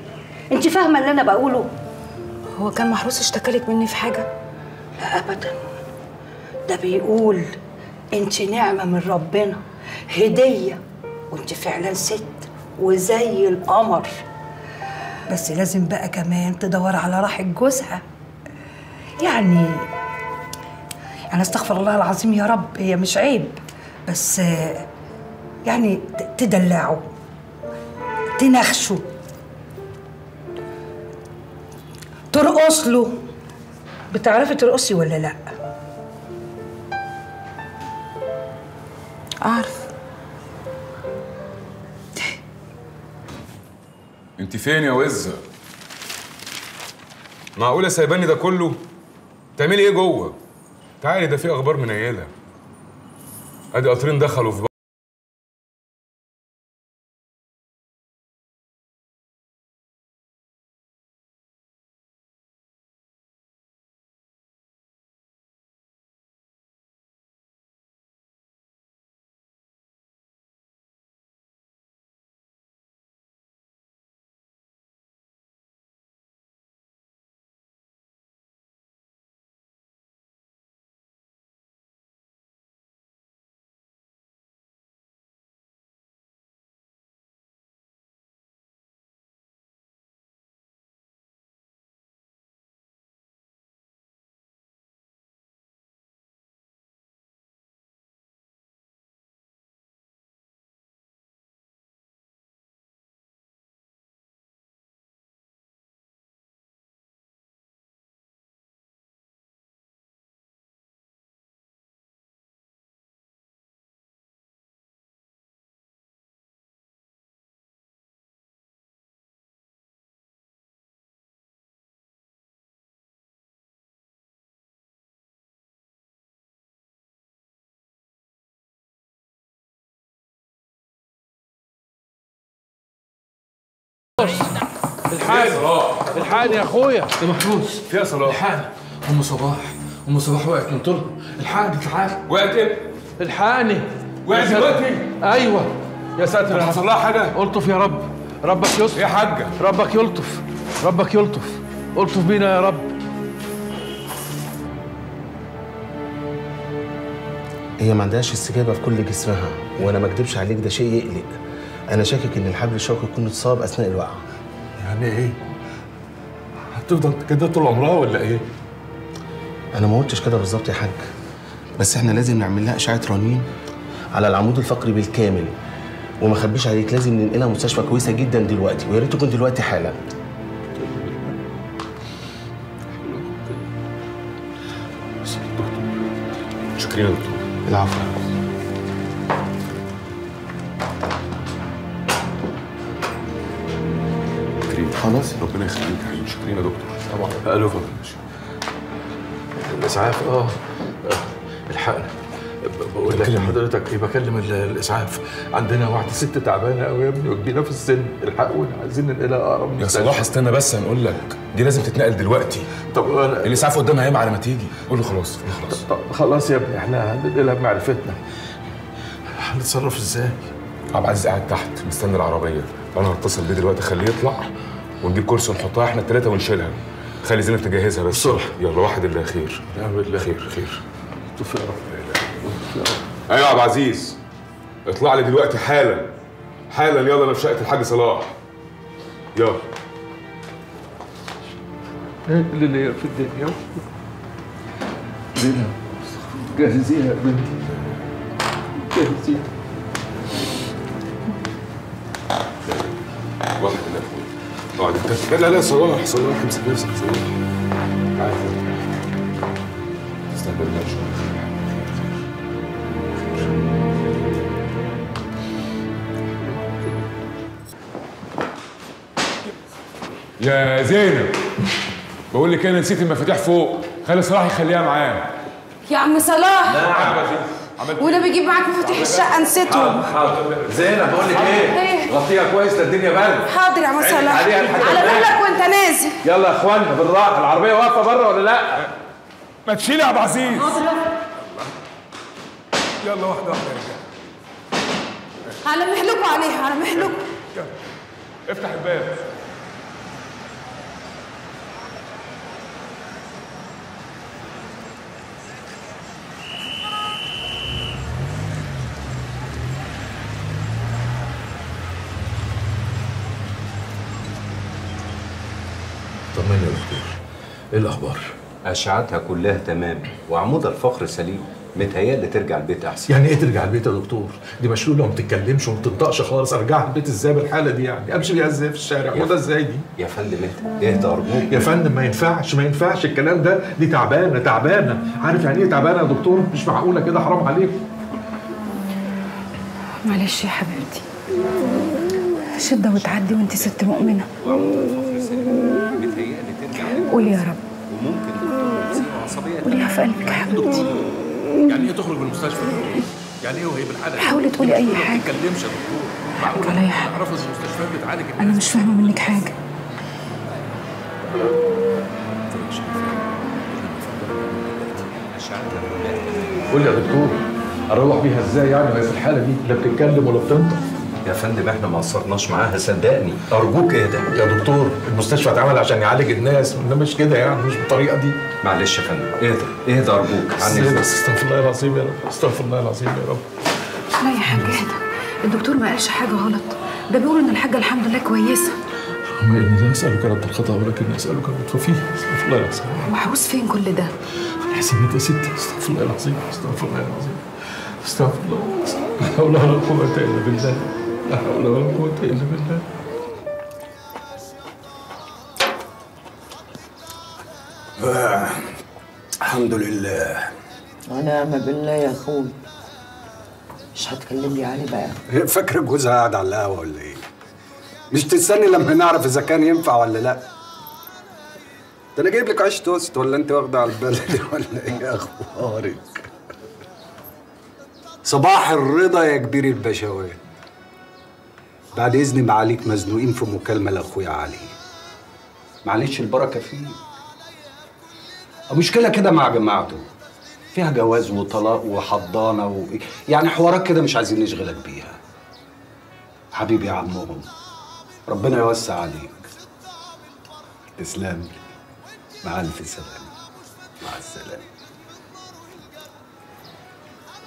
انت فاهمة اللي أنا بقوله؟ هو كان محروس اشتكالك مني في حاجة؟ لا ابدا. ده بيقول انت نعمة من ربنا هدية وانت فعلا ست وزي القمر. بس لازم بقى كمان تدور على راحة جوزها. يعني يعني أستغفر الله العظيم يا رب هي مش عيب بس يعني تدلعه تنخشه ترقص له بتعرفي ترقصي ولا لأ؟ أعرف. انت فين يا وزه معقولة سايباني ده كله؟ تعملي إيه جوه؟ تعالي ده في أخبار منيله أدي قطرين دخلوا في الحقني الحقني يا أخويا. ده محروس فيها صلاح الحقني أم صباح. أم صباح وقعت من طولها الحقني تعالى وقعت إيه؟ الحقني وقعت. دلوقتي؟ أيوه. يا ساتر. حصل رب. لها حاجة؟ ألطف يا رب. ربك يلطف. يا حاجة. ربك يلطف. ربك يلطف. ألطف بينا يا رب. هي ما عندهاش استجابة في كل جسمها وأنا ما أكدبش عليك ده شيء يقلق. أنا شاكك إن الحبل الشوكي يكون اتصاب أثناء الوقعة. يعني إيه؟ هتفضل كده طول عمرها ولا إيه؟ أنا ما قلتش كده بالظبط يا حاج بس إحنا لازم نعمل لها اشعه رنين على العمود الفقري بالكامل وما اخبيش عليك لازم ننقلها مستشفى كويسة جدا دلوقتي ويا ريت تكون دلوقتي حالا. شكرا. يا دكتور العفو. خلاص. ربنا يخليك يا حبيبي. شكرا يا دكتور. طبعا ألو فضل الإسعاف آه آه، الحقنا. بقول لك حضرتك إيه بكلم ال- الإسعاف. عندنا واحدة ست تعبانة قوي يا ابني وكبيرة في السن. الحقونا عايزين ننقلها أقرب يا. صلاح استنى بس هنقول لك دي لازم تتنقل دلوقتي. طب أنا الإسعاف قدامها ياما على ما تيجي. قول له خلاص قول له خلاص. طب خلاص يا ابني إحنا هننقلها بمعرفتنا. هنتصرف إزاي؟ عبد العزيز قاعد تحت مستني العربية. أنا هتصل بيه دلوقتي اخليه يطلع. ونجيب كرسي ونحطها إحنا الثلاثه ونشيلها. خلي زينب تجهزها بس. بسرعة يلا واحد الله خير. يا بالله خير. خير طف يا رب. أيوه يا عبد العزيز. اطلع لي دلوقتي حالا. حالا. يلا أنا في شقة الحاج صلاح. يلا. اللي ليا في الدنيا. زينب جهزيها يا بنتي. جهزيها. لا لا لا صلاح صلاح امسك نفسك صلاح عارف استنى بالله شوية. يا زينب بقول لك أنا نسيت المفاتيح فوق. خلي صلاح يخليها معاه يا عم صلاح. عملت وأنا بجيب معاك مفاتيح الشقة نسيتهم. حاضر. زينب بقول لك إيه؟ إيه غطيها كويس الدنيا برد حاضر يا عم عينك صلاح على ما مهلك وانت نازل. يلا يا اخوانا بالراحة. العربية واقفة بره ولا لا؟ ما تشيل يا عبد العزيز. يلا واحدة واحدة يا رجالة على مهلكوا عليها على مهلكوا افتح الباب طمني يا دكتور إيه الأخبار؟ أشعتها كلها تمام وعمود الفقر سليم. متهيألي ترجع البيت أحسن. يعني إيه ترجع البيت يا دكتور؟ دي مشلوله وما بتتكلمش وما بتنطقش خالص. ارجعها البيت إزاي بالحالة دي يعني؟ أمشي بيها إزاي في الشارع؟ وده إزاي دي؟ يا فندم انت اهدى أرجوك. يا فندم ما ينفعش ما ينفعش الكلام ده. دي تعبانة تعبانة. عارف يعني إيه تعبانة يا دكتور؟ مش معقولة كده حرام عليك. معلش يا حبيبتي. شدة وتعدي وانت ست مؤمنة. قولي يا رب. في قلبك يا حبيبتي يعني إيه تخرج من المستشفى؟ يعني إيه وهي بالحالة دي؟ حاولي تقولي أي حاجة. ما تتكلمش يا دكتور. معقول عليا حق. تعرفوا المستشفيات بتعالج أنا مش فاهمة منك حاجة. قول لي يا دكتور أروح بيها إزاي يعني؟ وهي في الحالة دي لا بتتكلم ولا بتنطق. يا فندم إحنا ما قصرناش معاها صدقني. أرجوك اهدى. يا دكتور المستشفى اتعمل عشان يعالج الناس. انما مش كده يعني مش بالطريقة دي. معلش يا فندم. اهدى اهدى ارجوك عني بس استغفر الله العظيم يا رب استغفر الله العظيم يا رب. لا يا حاج اهدى. الدكتور ما قالش حاجة غلط. ده بيقول إن الحاجة الحمد لله كويسة. اللهم اني لا اسالك رد الخطأ ولكن اسالك اللطف فيه استغفر الله العظيم وعاوز فين كل ده؟ حسنات يا ستي. استغفر الله العظيم استغفر الله العظيم. استغفر الله لا حول ولا قوة إلا بالله. لا حول ولا قوة إلا بالله. آه. الحمد لله ونعم بالله يا أخوي مش هتكلم لي علي بقى هي فاكره جوزها قاعد على القهوة ولا إيه؟ مش تستني لما نعرف إذا كان ينفع ولا لأ ده أنا جايب لك عيش توست ولا أنت واخدة على البلد *laughs* ولا إيه أخبارك؟ صباح الرضا يا كبير البشوات بعد إذن معاليك مزنوقين في مكالمة لأخويا علي معلش البركة فيه مشكلة كده مع جماعته. فيها جواز وطلاق وحضانة و... يعني حوارات كده مش عايزين نشغلك بيها. حبيبي يا عمهم ربنا يوسع عليك. تسلم. مع ألف سلامة. مع السلامة.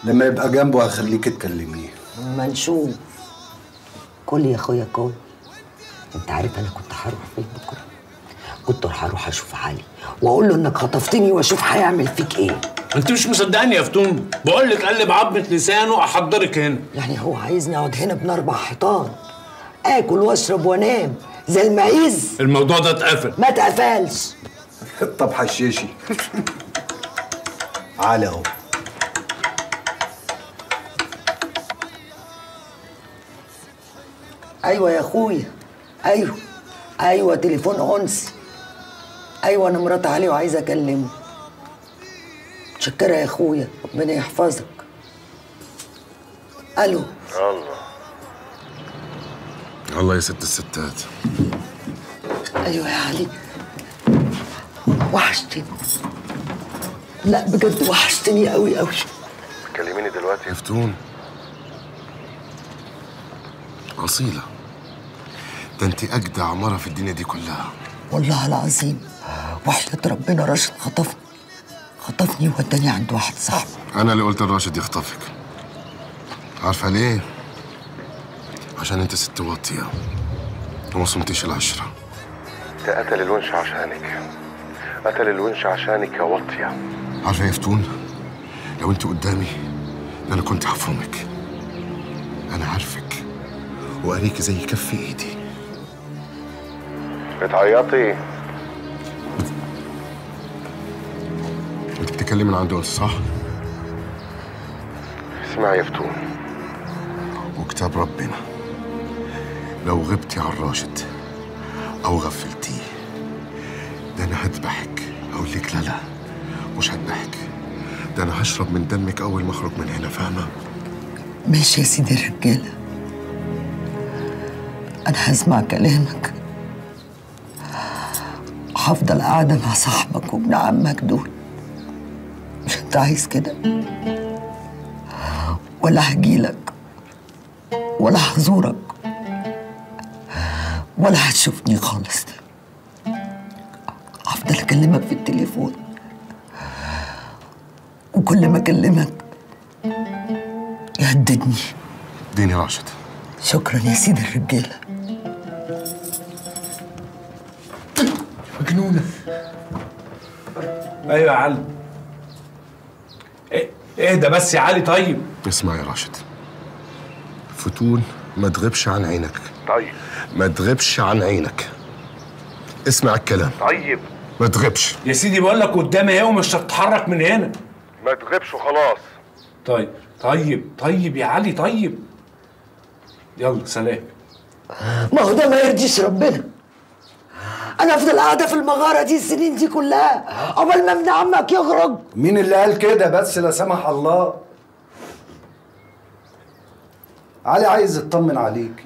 لما يبقى جنبه هخليك تكلميه. ما نشوف. كل يا أخويا كل. أنت عارف أنا كنت هروح فين بكرة. كنت هروح أشوف علي وأقول له إنك خطفتني وأشوف هيعمل فيك إيه. أنت مش مصدقني يا فتون. بقول لك قلب عظمه لسانه أحضرك هنا. يعني هو عايزني أقعد هنا بين أربع حيطان. آكل وأشرب وأنام. زي المعيز. الموضوع ده اتقفل. ما اتقفلش. طب حشيشي. على أهو. أيوه يا أخويا. أيوه. أيوه تليفون انسي أيوه أنا مرات علي وعايزه أكلمه. متشكره يا أخويا ربنا يحفظك. ألو. الله. الله يا ست الستات. أيوه يا علي. وحشتني. لا بجد وحشتني قوي قوي كلميني دلوقتي؟ يا فتون أصيلة. ده انت أجدع مرة في الدنيا دي كلها. والله العظيم. وحياة ربنا راشد خطفني. خطفني ووداني عند واحد صاحبي. أنا اللي قلت لراشد يخطفك. عارفة ليه؟ عشان أنت ست واطية وما صمتيش العشرة. ده قتل الونش عشانك. قتل الونش عشانك يا واطية. عارفة يا فتون؟ لو أنت قدامي أنا كنت هفرمك أنا عارفك. وأريكي زي كف إيدي. بتعيطي بتتكلمي من عند أنس صح؟ اسمعي يا فتون. وكتاب ربنا. لو غبتي عن راشد أو غفلتيه ده أنا هذبحك. أقول لك لا لا مش هذبحك. ده أنا هشرب من دمك أول ما أخرج من هنا فاهمة؟ ماشي يا سيدي الرجالة أنا هسمع كلامك. هفضل قاعدة مع صاحبك وابن عمك دول. أنت عايز كده. ولا هجيلك ولا هزورك ولا هتشوفني خالص. هفضل أكلمك في التليفون. وكل ما أكلمك يهددني. اديني راشد. شكرا يا سيدي الرجالة. مجنونة. أيوه يا علي إيه- اهدى بس يا علي طيب. اسمع يا راشد. فتون ما تغيبش عن عينك. طيب. ما تغيبش عن عينك. اسمع الكلام. طيب. ما تغيبش. يا سيدي بقول لك قدامي اهي ومش هتتحرك من هنا. ما تغيبش وخلاص. طيب طيب طيب يا علي طيب. يلا سلام. ما هو ده ما يرضيش ربنا. أنا أفضل قاعدة في المغارة دي السنين دي كلها. قبل ما ابن عمك يخرج مين اللي قال كده؟ بس لا سمح الله. علي عايز يطمن عليكي.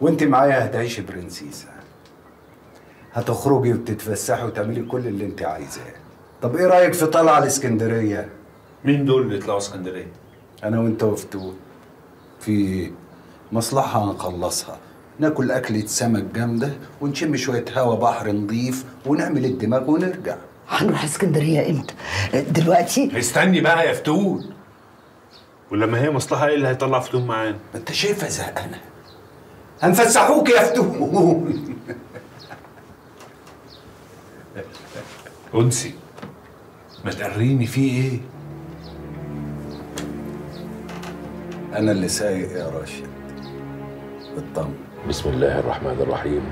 وأنت معايا هتعيشي برنسيسة. هتخرجي وتتفسحي وتعملي كل اللي أنت عايزاه. طب إيه رأيك في طلعة الإسكندرية؟ مين دول اللي يطلعوا إسكندرية؟ أنا وأنت وفتون في مصلحة هنخلصها. ناكل أكلة سمك جامدة ونشم شوية هوا بحر نضيف ونعمل الدماغ ونرجع. هنروح اسكندرية إمتى؟ دلوقتي؟ استني بقى يا فتون. ولما هي مصلحة إيه اللي هيطلع فتون معانا؟ ما أنت شايفها زهقانة. هنفسحوك يا فتون. *laughs* أنسي ما تقريني فيه إيه؟ أنا اللي سايق يا راشد. اطمن بسم الله الرحمن الرحيم.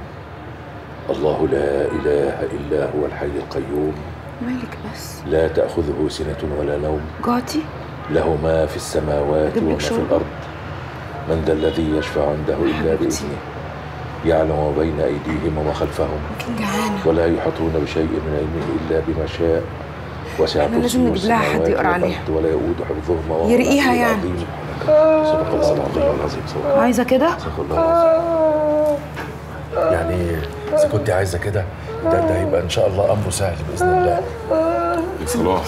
الله لا إله إلا هو الحي القيوم. مالك بس. لا تأخذه سنة ولا نوم. جعتي له ما في السماوات وما في؟ الأرض. من ذا الذي يشفع عنده إلا بإذنه. يعلم ما بين أيديهم وما خلفهم. ولا يحيطون بشيء من علمه إلا بما شاء. وسع كرسيه السماوات والأرض. ولا يؤود حفظهما وهو يرقيها يعني. العظيم. صدق الله العظيم العظيم صدق الله عايزة كده؟ صدق الله العظيم يعني إذا كنت عايزة كده ده ده يبقى إن شاء الله أمره سهل بإذن الله. يا صلاح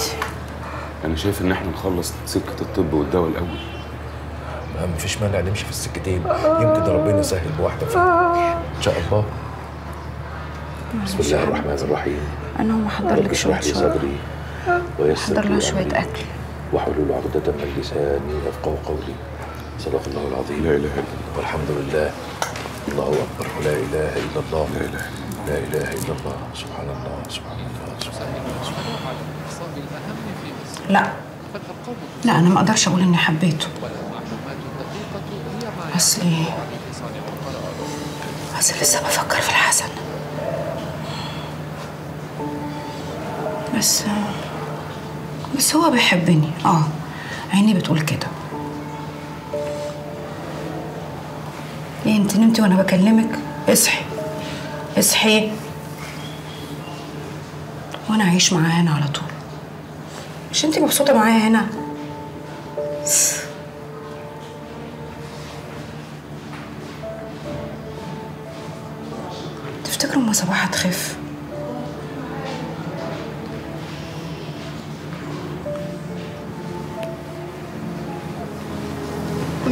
أنا شايف إن إحنا نخلص سكة الطب والدواء الأول. ما مفيش مانع نمشي في السكتين. يمكن ربنا يسهل بواحدة فيهم. إن شاء الله. بسم الله الرحمن الرحيم. أنا هقوم أحضر لك شوية صدري ويسر لها شوية أكل. واحلل عقدة من لساني يفقه قولي. صدق الله العظيم. لا إله إلا الله. والحمد لله. الله أكبر. ولا إله إلا الله. لا إله لا إله إلا الله. سبحان الله. سبحان الله. سبحان الله. سبحان الله لا. لا أنا ما أقدرش أقول إني حبيته. اصلي اصل لسه بفكر في الحسن. بس بس هو بيحبني. آه. عيني بتقول كده. إيه انت نمتي وأنا بكلمك؟ اصحي. اصحي. وأنا اعيش معاه هنا على طول. مش انت مبسوطة معايا هنا؟ تفتكروا اما صباح هتخف؟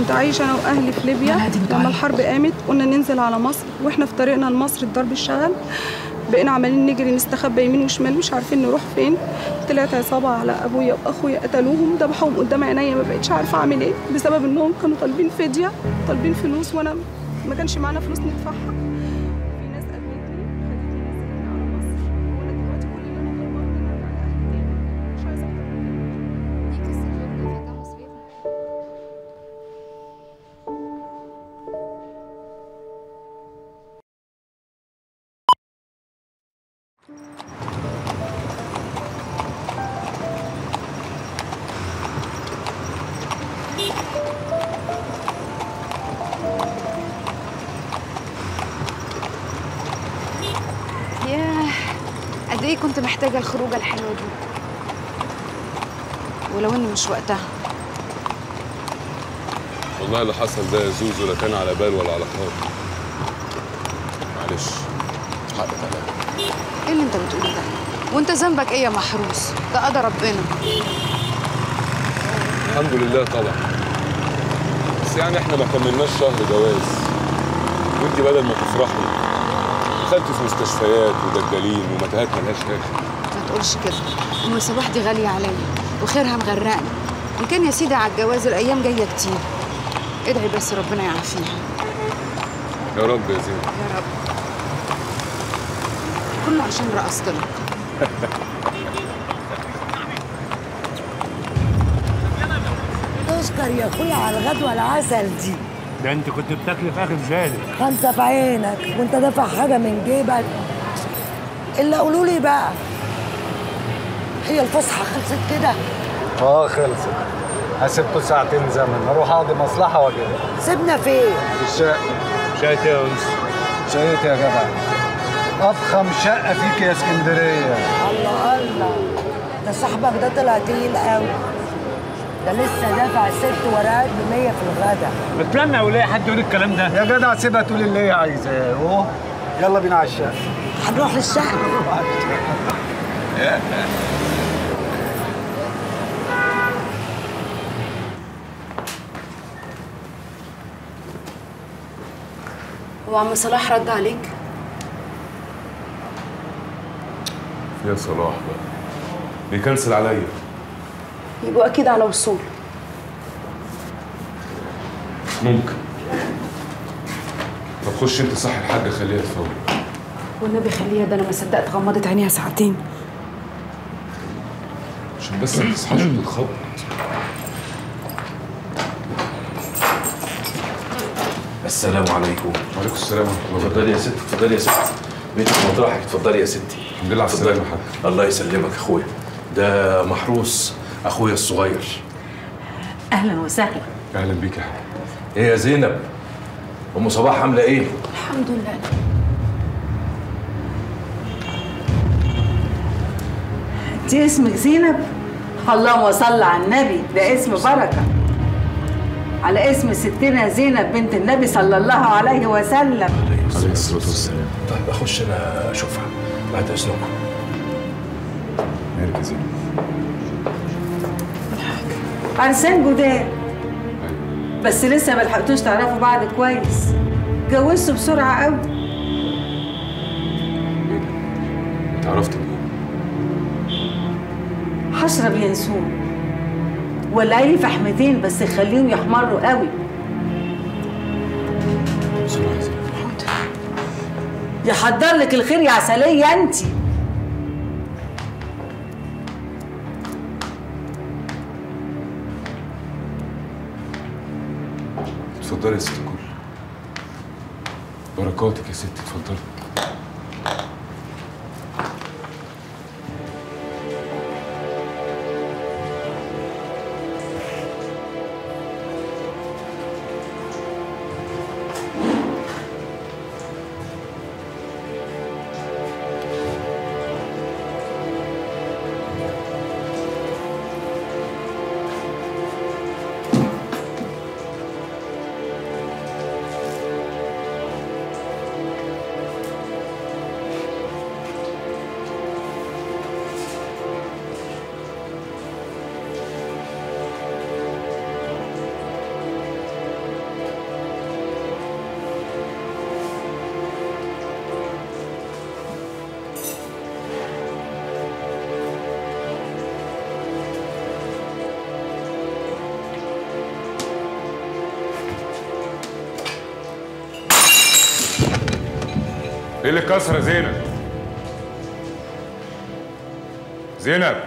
كنت عايشة أنا وأهلي في ليبيا لما الحرب قامت قلنا ننزل على مصر وإحنا في طريقنا لمصر الضرب اشتغل بقينا عمالين نجري نستخبى يمين وشمال مش عارفين نروح فين. طلعت عصابة على أبويا وأخويا قتلوهم ذبحوهم قدام عينيا ما بقتش عارفة أعمل إيه بسبب إنهم كانوا طالبين فدية طالبين فلوس وأنا ما كانش معانا فلوس ندفعها. إيه كنت محتاجة الخروجة الحلوة دي؟ ولو ان مش وقتها. والله اللي حصل ده يا زوزو لا كان على بال ولا على خاطر معلش. حقك عليا إيه اللي أنت بتقوله ده؟ وأنت ذنبك إيه يا محروس؟ ده قضى ربنا. الحمد لله طبعا. بس يعني إحنا ما كملناش شهر جواز. وانت بدل ما تفرحي دخلتي في مستشفيات ودجالين ومتاهات ملهاش اخر ما تقولش كده. أم صباح دي غالية عليا وخيرها مغرقني. إن كان يا سيدي على الجواز الأيام جاية كتير. ادعي بس ربنا يعافيها. يا رب يا زين يا رب. كله عشان رقصت لك تشكر يا أخويا على الغدوة العسل دي. ده انت كنت بتاكلي في آخر ذلك خمسة في عينك وانت دافع حاجة من جيبك. الا قولوا لي بقى هي الفسحة خلصت كده؟ آه خلصت. هسيبكوا ساعتين زمن أروح أقضي مصلحة وأجي. سيبنا فين؟ في الشقه شايت يا أنس. شقيت يا جدع. افخم شقة فيك يا اسكندرية. الله الله. ده صاحبك ده طلع تقيل قوي ده لسه دافع ست ورقات ب 100 في الغدا. بتمنى ولا حد يقول الكلام ده؟ يا جدع سيبها تقول اللي هي عايزاه. اهو يلا بينا على الشقه هنروح للشقه هو عم صلاح رد عليك؟ يا صلاح بقى. بيكنسل عليا. يبقوا أكيد على وصول. ممكن. طب خش أنت صح الحاجة خليها تفوق. والنبي خليها ده أنا ما صدقت غمضت عينيها ساعتين. عشان بس ما تصحاش وتتخبط السلام عليكم. وعليكم السلام ورحمة الله اتفضلي يا ست اتفضلي يا ست. بيتك مطرحك اتفضلي يا ستي. الحمد لله على السلامة يا حاج. الله يسلمك أخويا. ده محروس. أخويا الصغير. أهلا وسهلا. أهلا بيك يا إيه يا زينب؟ أم صباح عاملة إيه؟ الحمد لله. انت اسمك زينب؟ اللهم صل على النبي. ده اسم بركة. على اسم ستنا زينب بنت النبي صلى الله عليه وسلم. عليه الصلاة والسلام. طيب أخش أنا أشوفها بعد إذنكم. مالك يا زينب؟ عرسان جداد بس لسه ما لحقتوش تعرفوا بعض كويس. اتجوزتوا بسرعة قوي. انت عرفت منين هشرب ينسون ولعي لي فحمتين بس خليهم يحمروا قوي. يحضر لك الخير يا عسلية انت اتفضلي يا ست الكل بركاتك يا ست اتفضلي. إيه اللي كسر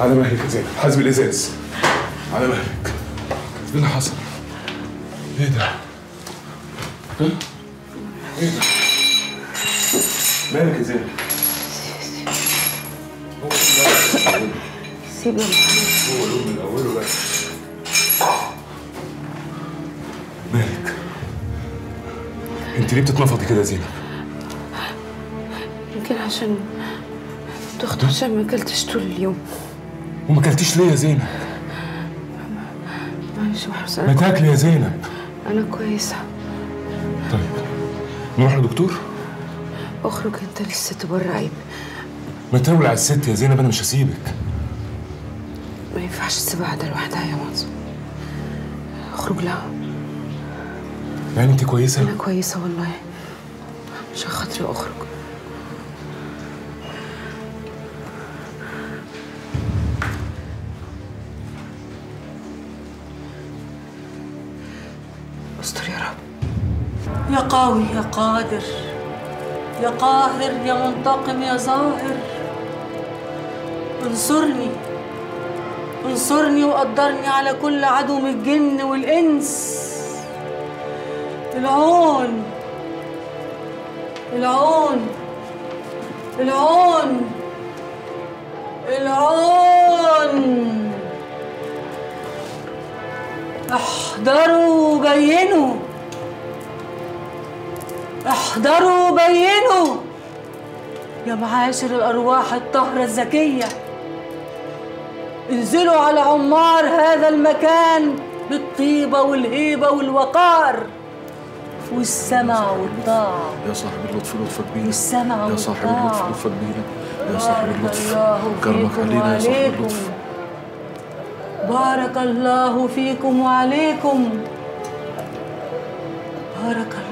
على مهلك يا زينب حزم الإزاز. على مهلك. إيه اللي حصل؟ إيه ده؟ ها؟ إيه ده؟ مالك يا زينب هو ده سيب يا محروس هو اليوم من أوله بس مالك أنت ليه بتتنفضي كده يا زينب؟ يمكن عشان دخت عشان ما أكلتش طول اليوم. وما اكلتيش ليه يا زينب. معلش ما تاكلي يا زينب. أنا كويسة. طيب. نروح لدكتور؟ أخرج أنت لسه بره عيب. ما تولع الست يا زينب أنا مش هسيبك. ما ينفعش تسيبها قاعدة لوحدها يا منصور أخرج لها. يعني أنت كويسة؟ أنا كويسة والله. عشان خاطري أخرج. قوي يا قادر. يا قاهر يا منتقم يا ظاهر. انصرني. انصرني وقدرني على كل عدو من الجن والإنس. العون. العون. العون. العون. احضروا بينوا. احضروا بينوا يا معاشر الأرواح الطاهرة الزكية. انزلوا على عمار هذا المكان بالطيبة والهيبة والوقار. والسمع والطاعة. يا صاحب اللطف لطفك بينا. والسمع يا صاحب. اللطف لطفك بينا. يا صاحب اللطف. كرمك علينا يا صاحب. اللطف. بارك الله فيكم وعليكم. بارك الله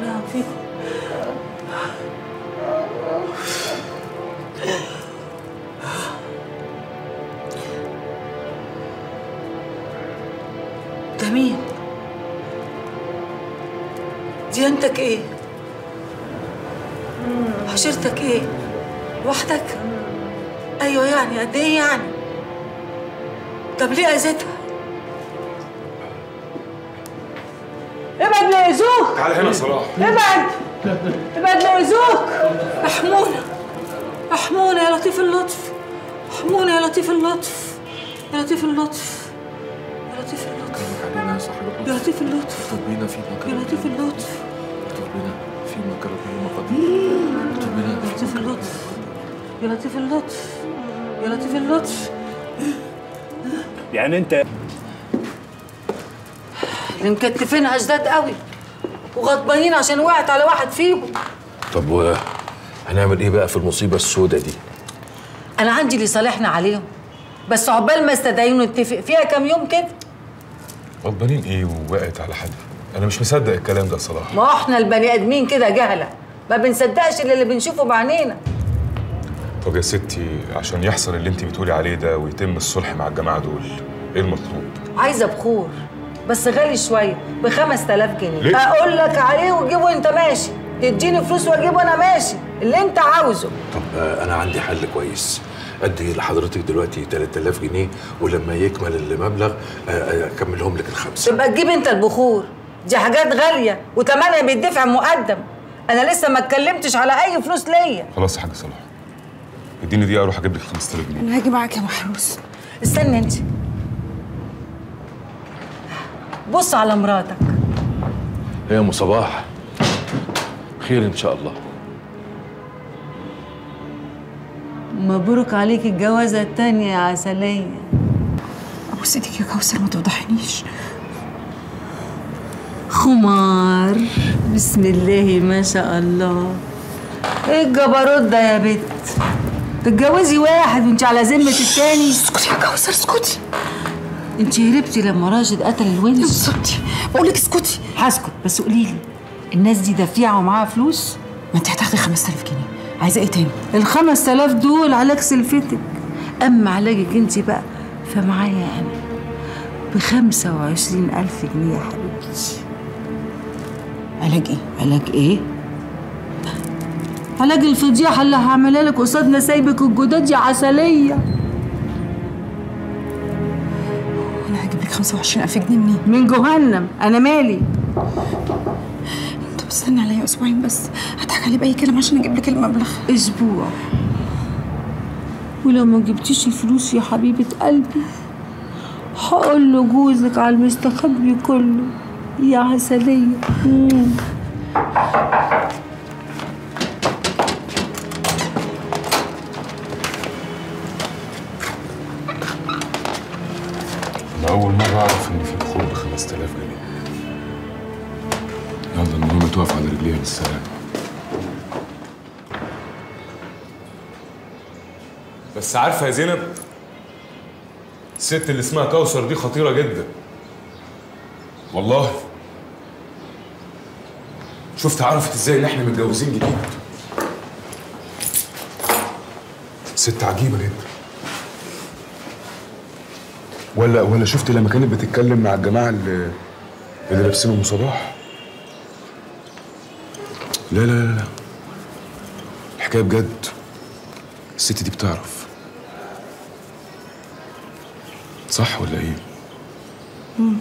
ده مين؟ ديانتك إيه؟ عشيرتك إيه؟ لوحدك؟ أيوه يعني قد إيه يعني؟ طب ليه أذيتها؟ ابعد لا يأذوك تعالى هنا صلاح ابعد ابعد لا يأذوك احمونا احمونا يا لطيف اللطف احمونا يا لطيف اللطف يا لطيف اللطف لطيف اللطف. علينا يا صاحب يا اللطف. لطيف اللطف. لطف بينا في يا مكان لطيف اللطف. بينا بينا يا لطيف اللطف. يا لطيف اللطف. يا لطيف اللطف. يعني انت اللي مكتفينها اشداد قوي وغضبانين عشان وقعت على واحد فيهم. طب و هنعمل إيه بقى في المصيبة السوداء دي؟ أنا عندي اللي صالحنا عليهم. بس عقبال ما استدعيهم نتفق. فيها كام يوم كده؟ غضبانين إيه ووقعت على حد؟ أنا مش مصدق الكلام ده يا صلاح ما هو إحنا البني ادمين كده جهلة. ما بنصدقش الا اللي بنشوفه بعينينا. طب يا ستي عشان يحصل اللي انت بتقولي عليه ده ويتم الصلح مع الجماعة دول إيه المطلوب؟ عايزة بخور بس غالي شوية ب 5000 جنيه. ليه؟ أقول لك عليه وتجيبه وانت ماشي. تديني فلوس واجيبه وأنا ماشي اللي انت عاوزه. طب آه، أنا عندي حل كويس. ادي لحضرتك دلوقتي 3000 جنيه ولما يكمل المبلغ آه، آه، أكملهم لك الخمسة. تبقى تجيب أنت البخور. دي حاجات غالية وتمنها بيدفع مقدم. أنا لسه ما اتكلمتش على أي فلوس ليا. خلاص يا حاج صلاح. اديني دقيقة أروح أجيب لك 5000 جنيه. أنا هاجي معاك يا محروس. استنى أنت. بص على مراتك. يا أم صباح. خير إن شاء الله. مبروك عليك الجوازة التانية يا عسلية. ابوس إيدك يا كوثر ما تفضحنيش خمار. بسم الله ما شاء الله. إيه الجبروت ده يا بت؟ تتجوزي واحد وانت على ذمة التاني. اسكتي يا كوثر اسكتي. انت هربتي لما راشد قتل الونش اسكتي. بقول لك اسكتي. هسكت بس قولي لي الناس دي دفيعه ومعاها فلوس؟ ما انت هتاخدي 5000 جنيه. عايزة إيه تاني؟ ال 5000 دول علاج سلفتك. أما علاجك انت بقى فمعايا أنا ب 25000 جنيه يا حبيبتي. علاج إيه؟ علاج إيه؟ علاج الفضيحة اللي هعملها لك قصاد نسايبك الجداد يا عسلية. أنا هجيب لك 25000 جنيه منين؟ من جهنم. أنا مالي؟ طب استني عليا أسبوعين بس. هضحك عليه بأي كلام عشان أجيب لك المبلغ. أسبوع. ولو ما جبتيش الفلوس يا حبيبة قلبي هقول له جوزك على المستخبي كله. يا عسلية. مم. أول مرة أعرف ان في بخور ب 5000 جنيه. رجليها بالسلامه بس عارفة يا زينب الست اللي اسمها كوثر دي خطيرة جدا. والله. شفت عرفت إزاي ان إحنا متجوزين جديد. ست عجيبة جدا. ولا ولا شفت لما كانت بتتكلم مع الجماعة اللي اللي لابسين ام صباح؟ لا لا لا لا. الحكاية بجد الست دي بتعرف. صح ولا إيه؟ مم.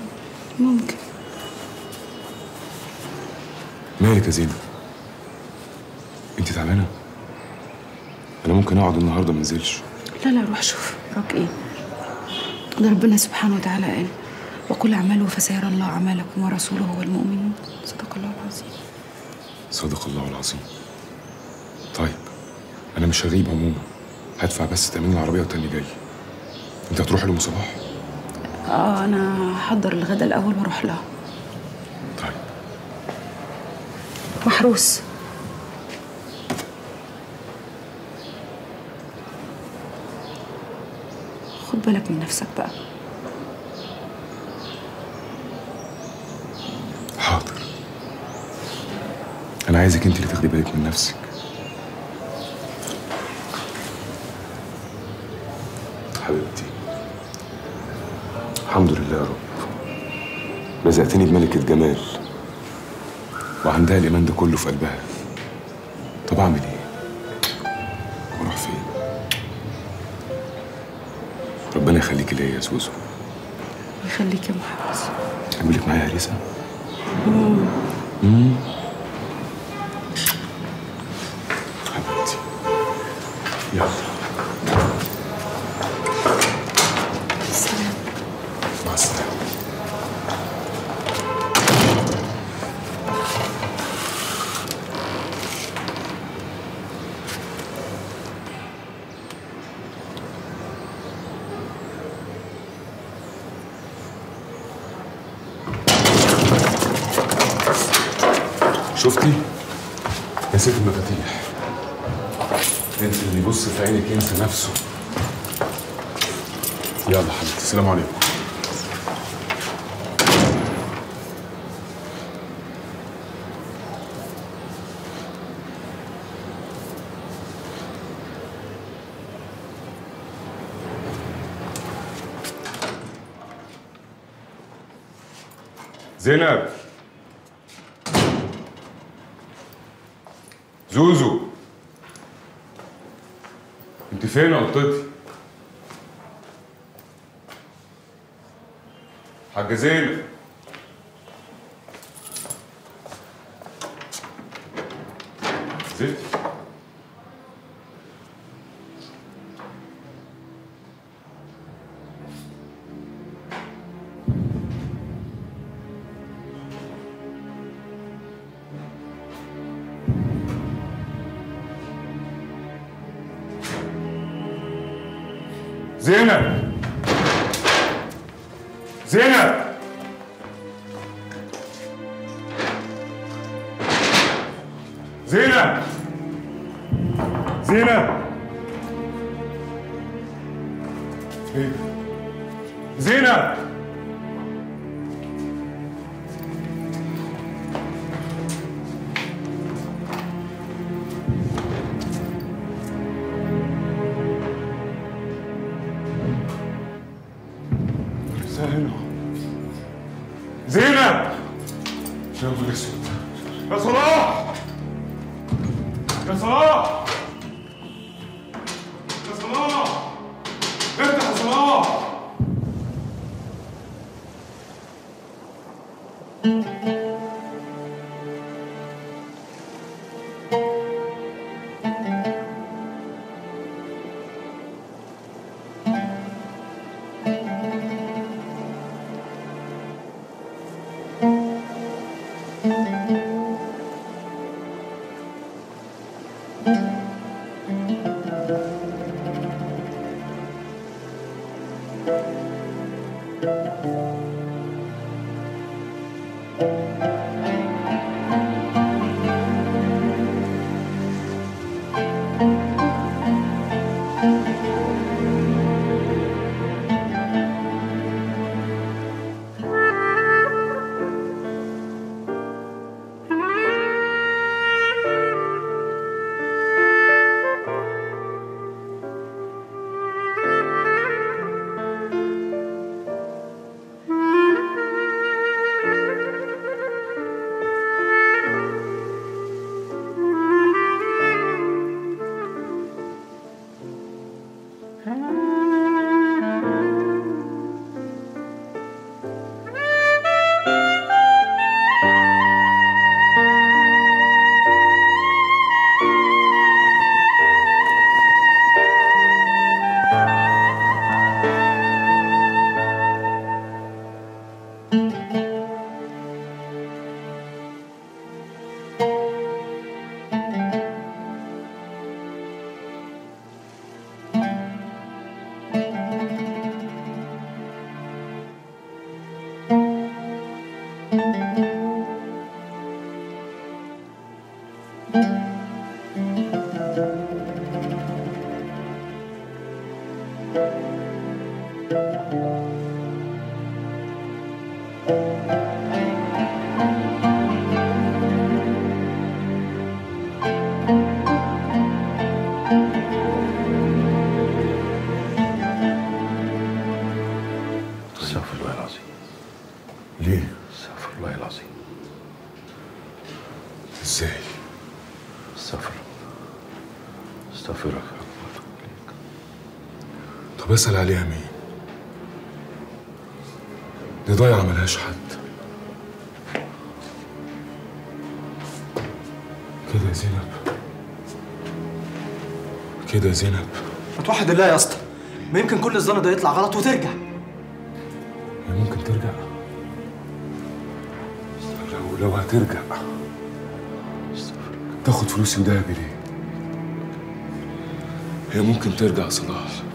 ممكن. مالك يا زينب؟ أنت تعبانة؟ أنا ممكن أقعد النهارده ما أنزلش. لا لا روح شوف وراك إيه. ده ربنا سبحانه وتعالى قال وقل اعملوا فسيرى الله أعمالكم ورسوله والمؤمنون. صدق الله العظيم. صدق الله العظيم. طيب أنا مش هغيب عموما. هدفع بس تأمين العربية والتاني جاي. أنت هتروح لام صباح آه أنا هحضر الغدا الأول وأروح لها طيب. محروس. خد بالك من نفسك بقى حاضر أنا عايزك انت اللي تاخدي بالك من نفسك حبيبتي الحمد لله يا رب رزقتني بملكة جمال وعندها الإيمان ده كله في قلبها طب أعمل إيه؟ وأروح فين؟ ربنا يخليكي ليا يا زوزو يخليك يا محروس أقول لك معايا يا هريسة؟ مم. شفتي؟ نسيت المفاتيح. انت اللي يبص في عينك ينسى نفسه. يلا حبيبتي السلام عليكم. زينب زوزو انت فين قطتي حاجة زينب طب اسأل عليها مين؟ دي ضايعة ملهاش حد. كده يا زينب. كده يا زينب. ما توحد الله يا اسطى. ما يمكن كل الظن ده يطلع غلط وترجع. هي ممكن ترجع؟ لو لو هترجع. تاخد فلوسي وذهبي ليه؟ هي ممكن ترجع صلاح.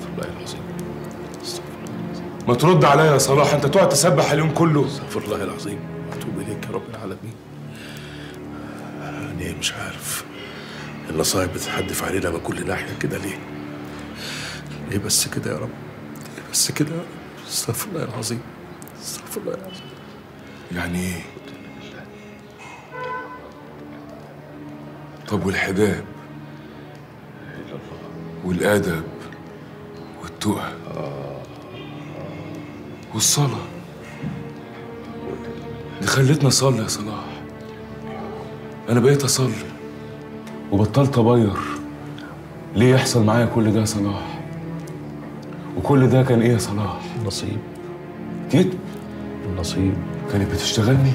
ما ترد عليا يا صلاح انت تقعد تسبح اليوم كله. استغفر الله العظيم. اتوب إليك يا رب العالمين. أنا مش عارف. النصايب بتتحدف علينا من كل ناحية كده ليه؟ ليه بس كده يا رب؟ ليه بس كده يا رب؟ استغفر الله العظيم. استغفر الله العظيم. يعني إيه؟ طب والحجاب والآدب؟ والتقى؟ والصلاة. دي خلتني اصلي يا صلاح. أنا بقيت أصلي وبطلت ابير ليه يحصل معايا كل ده يا صلاح؟ وكل ده كان إيه يا صلاح؟ نصيب كده النصيب. كانت بتشتغلني؟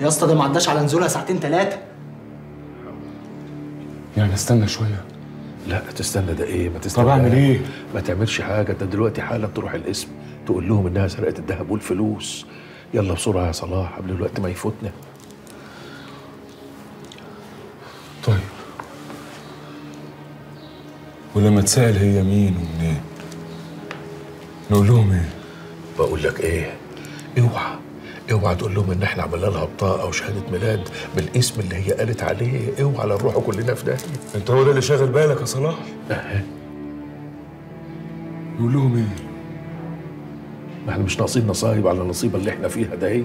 يا اسطى ده ما عداش على نزولها ساعتين ثلاثة يعني استنى شوية. لا تستنى ده إيه؟ ما تستنى طب أعمل إيه؟ ما تعملش حاجة. أنت دلوقتي حالا تروح القسم. تقول لهم إنها سرقت الذهب والفلوس. يلا بسرعة يا صلاح قبل الوقت ما يفوتنا. طيب. ولما تسأل هي مين ومنين نقول لهم إيه؟ بقول لك إيه؟ اوعى اوعى تقول لهم إن إحنا عملنا لها بطاقة أو شهاده ميلاد بالاسم اللي هي قالت عليه. اوعى لا نروحوا كلنا في داهية. أنت هو ده اللي شاغل بالك يا صلاح؟ نقول لهم إيه؟ ما إحنا مش ناقصين نصايب على النصيبه اللي إحنا فيها ده إيه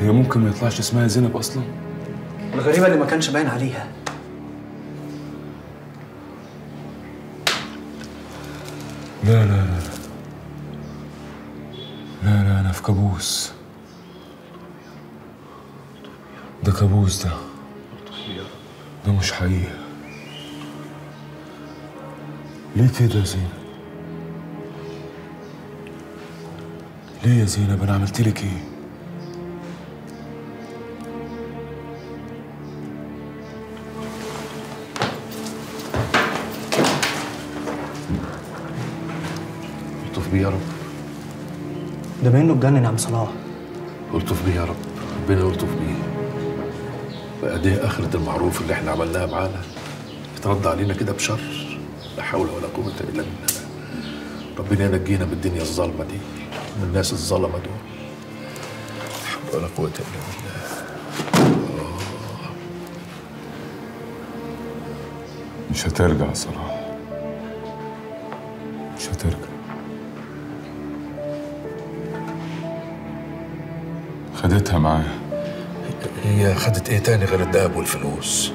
هي ممكن ما يطلعش اسمها زينب أصلا؟ الغريبة اللي ما كانش باين عليها. لا لا لا لا لا أنا في كابوس. ده كابوس ده. ده مش حقيقة. ليه كده يا زينب؟ ليه يا زينب؟ أنا عملت لك إيه؟ الطف بيه يا رب. ده منه اتجنن يا عم صلاح. الطف بيه يا رب. ربنا يلطف بيه. بقى دي آخرة المعروف اللي إحنا عملناها معانا؟ يترد علينا كده بشر. لا حول ولا قوة إلا بالله. ربنا ينجينا من الدنيا الظالمة دي. من الناس الظلمة دول. لا حول ولا قوة إلا بالله. مش هترجع صلاح مش هترجع. خدتها معاها هي خدت إيه تاني غير الذهب والفلوس؟